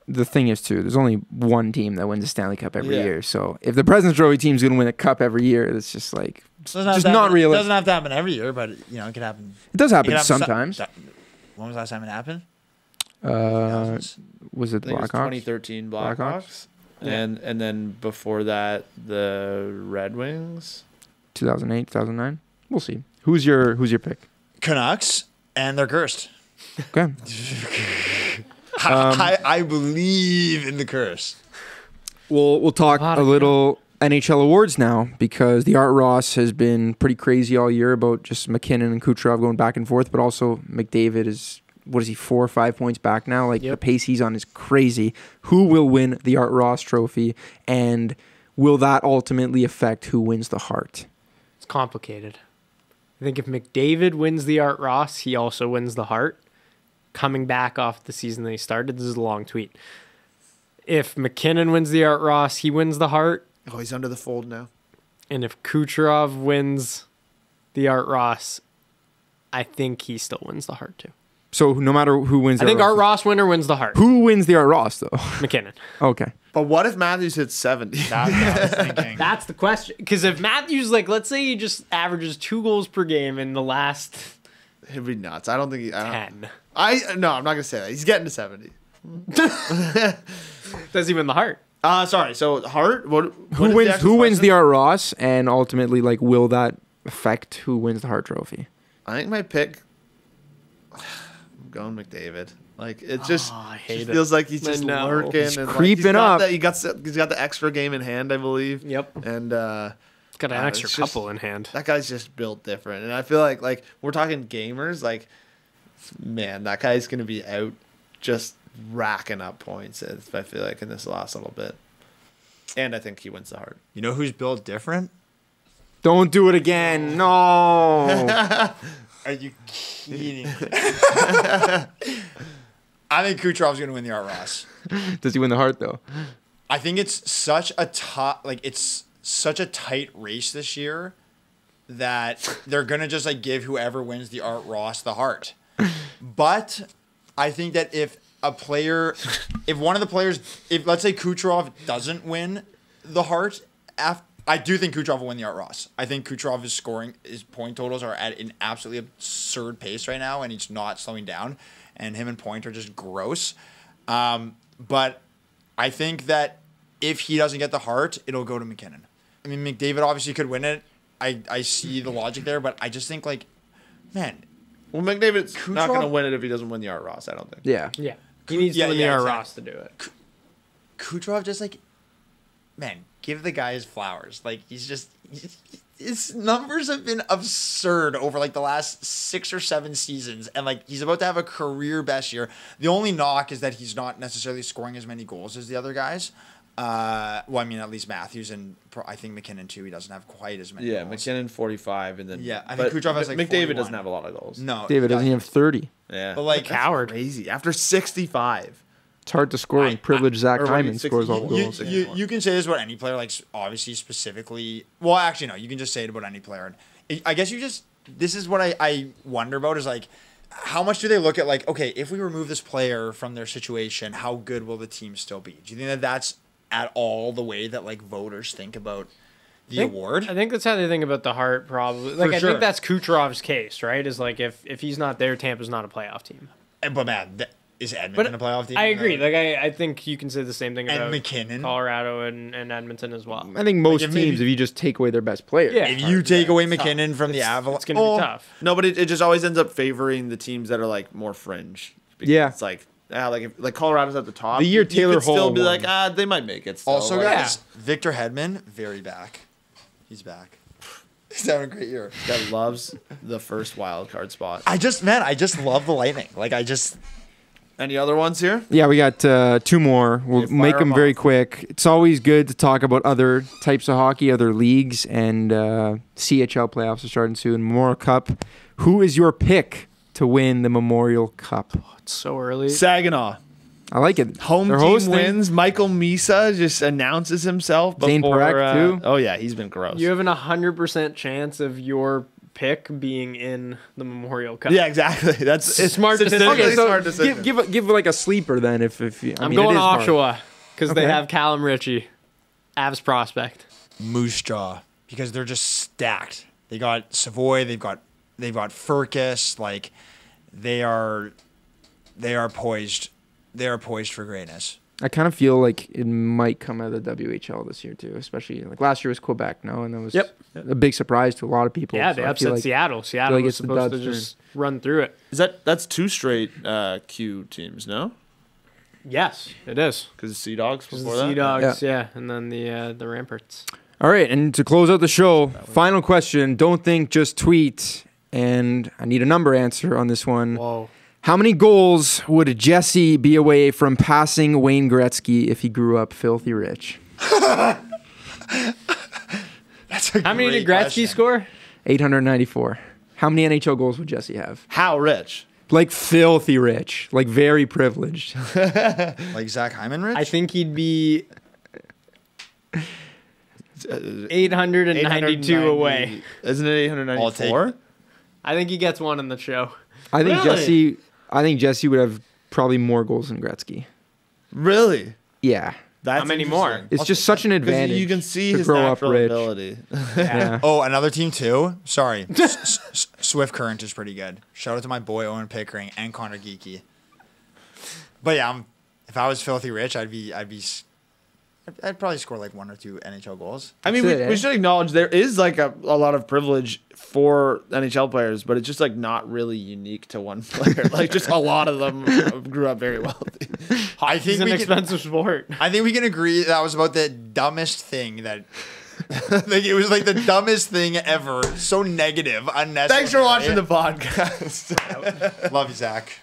the thing is too, there's only one team that wins the Stanley Cup every Yeah. year. So if the President's Trophy team's gonna win a cup every year, that's just like Doesn't have just not happen- realistic. Doesn't have to happen every year, but you know it could happen. It does happen could happen sometimes. that- when was the last time it happened? Uh, was it I think it was Blackhawks? 2013 Blackhawks. Blackhawks? And and then before that the Red Wings. 2008, 2009. We'll see. Who's your Who's your pick? Canucks, and they're cursed. Okay. (laughs) Um, I, I believe in the curse. We'll we'll talk lot a of little NHL awards now because the Art Ross has been pretty crazy all year about just MacKinnon and Kucherov going back and forth, but also McDavid is what is he four or five points back now? Like the pace he's on is crazy. Who will win the Art Ross Trophy, and will that ultimately affect who wins the Hart? It's complicated. I think if McDavid wins the Art Ross, he also wins the Hart. Coming back off the season that he started, this is a long tweet. If MacKinnon wins the Art Ross, he wins the Hart. Oh, he's under the fold now. And if Kucherov wins the Art Ross, I think he still wins the Hart too. So no matter who wins, I the think Art Ross winner wins the Hart. Who wins the Art Ross though? (laughs) MacKinnon. okay. But what if Matthews hits 70? That's what I was (laughs) thinking. That's the question. Because if Matthews, like, let's say he just averages two goals per game in the last It'd be nuts. I don't think he. I, don't, ten, I no, I'm not gonna say that. He's getting to 70. (laughs) does he win the Hart? Uh sorry. So Hart. What? Who wins? Who wins the Art Ross, and ultimately, like, will that affect who wins the Hart Trophy? I think my pick. I'm going McDavid. Like it just, Oh, I just hate it. feels like he's I just know. lurking He's and creeping he's got up. The, he got he's got the extra game in hand, I believe. Yep. And uh, Got an Uh, extra it's just- couple in hand. that guy's just built different, and I feel like like we're talking gamers. Like, man, that guy's gonna be out just racking up points. If I feel like in this last little bit, and I think he wins the Hart. You know who's built different? Don't do it again. No. (laughs) (laughs) Are you (laughs) kidding? I think Kucherov's going to win the Art Ross. Does he win the Hart though? I think it's such a top, like it's such a tight race this year that they're gonna just like give whoever wins the Art Ross the Hart. But I think that if a player, if one of the players, if let's say Kucherov doesn't win the Hart, af- I do think Kucherov will win the Art Ross. I think Kucherov is scoring, his point totals are at an absolutely absurd pace right now, and he's not slowing down. And him and Point are just gross. Um, but I think that if he doesn't get the Hart, it'll go to MacKinnon. I mean, McDavid obviously could win it. I, I see the logic there, but I just think like, man, Well, McDavid's not going to win it if he doesn't win the Art Ross. I don't think. Yeah. Yeah. He needs Yeah, to win yeah, the Art exactly. Ross to do it. Kucherov just like, man, give the guy his flowers. Like he's just (laughs) his numbers have been absurd over like the last six or seven seasons, and like he's about to have a career best year. The only knock is that he's not necessarily scoring as many goals as the other guys. Uh, well, I mean, at least Matthews and I think MacKinnon too. He doesn't have quite as many. Yeah, goals. MacKinnon 45, and then Yeah, I think but Kucherov has, like, McDavid 41. doesn't have a lot of goals. No, David doesn't yeah, even have 30. Yeah, But like, Coward. crazy after 65. It's hard to score when I- privileged Zach or what do you- Hyman scores all the sixty- you, goals. you, you can say this about any player, like obviously specifically. Well, actually, no, you can just say it about any player. I- I guess you just. This is what I, I wonder about is like, how much do they look at like, okay, if we remove this player from their situation, how good will the team still be? Do you think that that's at all the way that like voters think about the think- award? I think that's how they think about the Hart, probably. Like, I sure. think that's Kucherov's case, right? Is like if if he's not there, Tampa's not a playoff team. But man, th- is Edmonton But a playoff team? I agree. Like I, I think you can say the same thing And about MacKinnon. Colorado and, and Edmonton as well. I think most if teams, maybe- if you just take away their best player, Yeah. if you take away MacKinnon from the Avalanche, It's gonna be tough. No, but it, it just always ends up favoring the teams that are like more fringe. Because Yeah. it's like yeah, like if like Colorado's at the top. The year you Taylor could still Hall be like ah, they might make it. Still. Also, Like, guys, Victor Hedman, very back. He's back. (laughs) He's having a great year. that loves the first wild card spot. I just, man, I just love the Lightning. Like, I just, Any other ones here? Yeah, we got uh, two more. We'll Yeah, make them, them 'em very off. quick. It's always good to talk about other types of hockey, other leagues, and uh, CHL playoffs are starting soon. Memorial Cup. Who is your pick to win the Memorial Cup? It's so early. Saginaw. I like it. Home They're team hosting. wins. Michael Misa just announces himself before. Zane Parekh, uh, too. Oh yeah, he's been gross. You have an hundred percent chance of your pick being in the Memorial Cup. yeah, exactly. (laughs) That's it's Smart decision. statistically Okay, so smart decision. give give give like a sleeper then if if you, I I'm mean, it going is hard. Oshawa because they have Callum Ritchie, Avs prospect. Moose Jaw because they're just stacked. They got Savoie, they've got they've got Firkus, like they are they are poised they are poised for greatness. I kind of feel like it might come out of the WHL this year too, especially like last year was Quebec, no, and that was Yep. a big surprise to a lot of people. Yeah, so they I upset like- Seattle. Seattle like was supposed to Ducks' just run through it. Is that that's two straight uh, Q teams? No, Yes, it is. because the Sea Dogs before the Sea that. Dogs, yeah. and then the uh, the Ramparts. All right, and to close out the show, final question. Don't think, just tweet. And I need a number answer on this one. Whoa. How many goals would Jesse be away from passing Wayne Gretzky if he grew up filthy rich? (laughs) That's a How many did Gretzky question. score? 894. How many NHL goals would Jesse have? How rich? Like filthy rich, like very privileged. (laughs) Like Zach Hyman Rich? I think he'd be Uh, 892 away. Isn't it I'll 894? I think he gets one in the show. I think Really? Jesse. I think Jesse would have probably more goals than Gretzky. Really? Yeah, That's How many more? it's just such an advantage. you can see to his grow up natural rich. ability. (laughs) Yeah. (laughs) Oh, another team too? Sorry. S- S- Swift Current is pretty good. Shout out to my boy Owen Pickering and Connor Geekie. But yeah, I'm, if I was filthy rich, I'd be I'd be s- I'd, I'd probably score like one or two NHL goals. I mean, That's we, it, we eh? should acknowledge there is like a, a lot of privilege for NHL players, but it's just like not really unique to one (laughs) player. like just a lot of them (laughs) grew up very wealthy. (laughs) I He's think an we can, expensive sport. I think we can agree that was about the dumbest thing that like it was like the dumbest thing ever. So negative, unnecessary. Thanks for watching the podcast. Love you, Zach.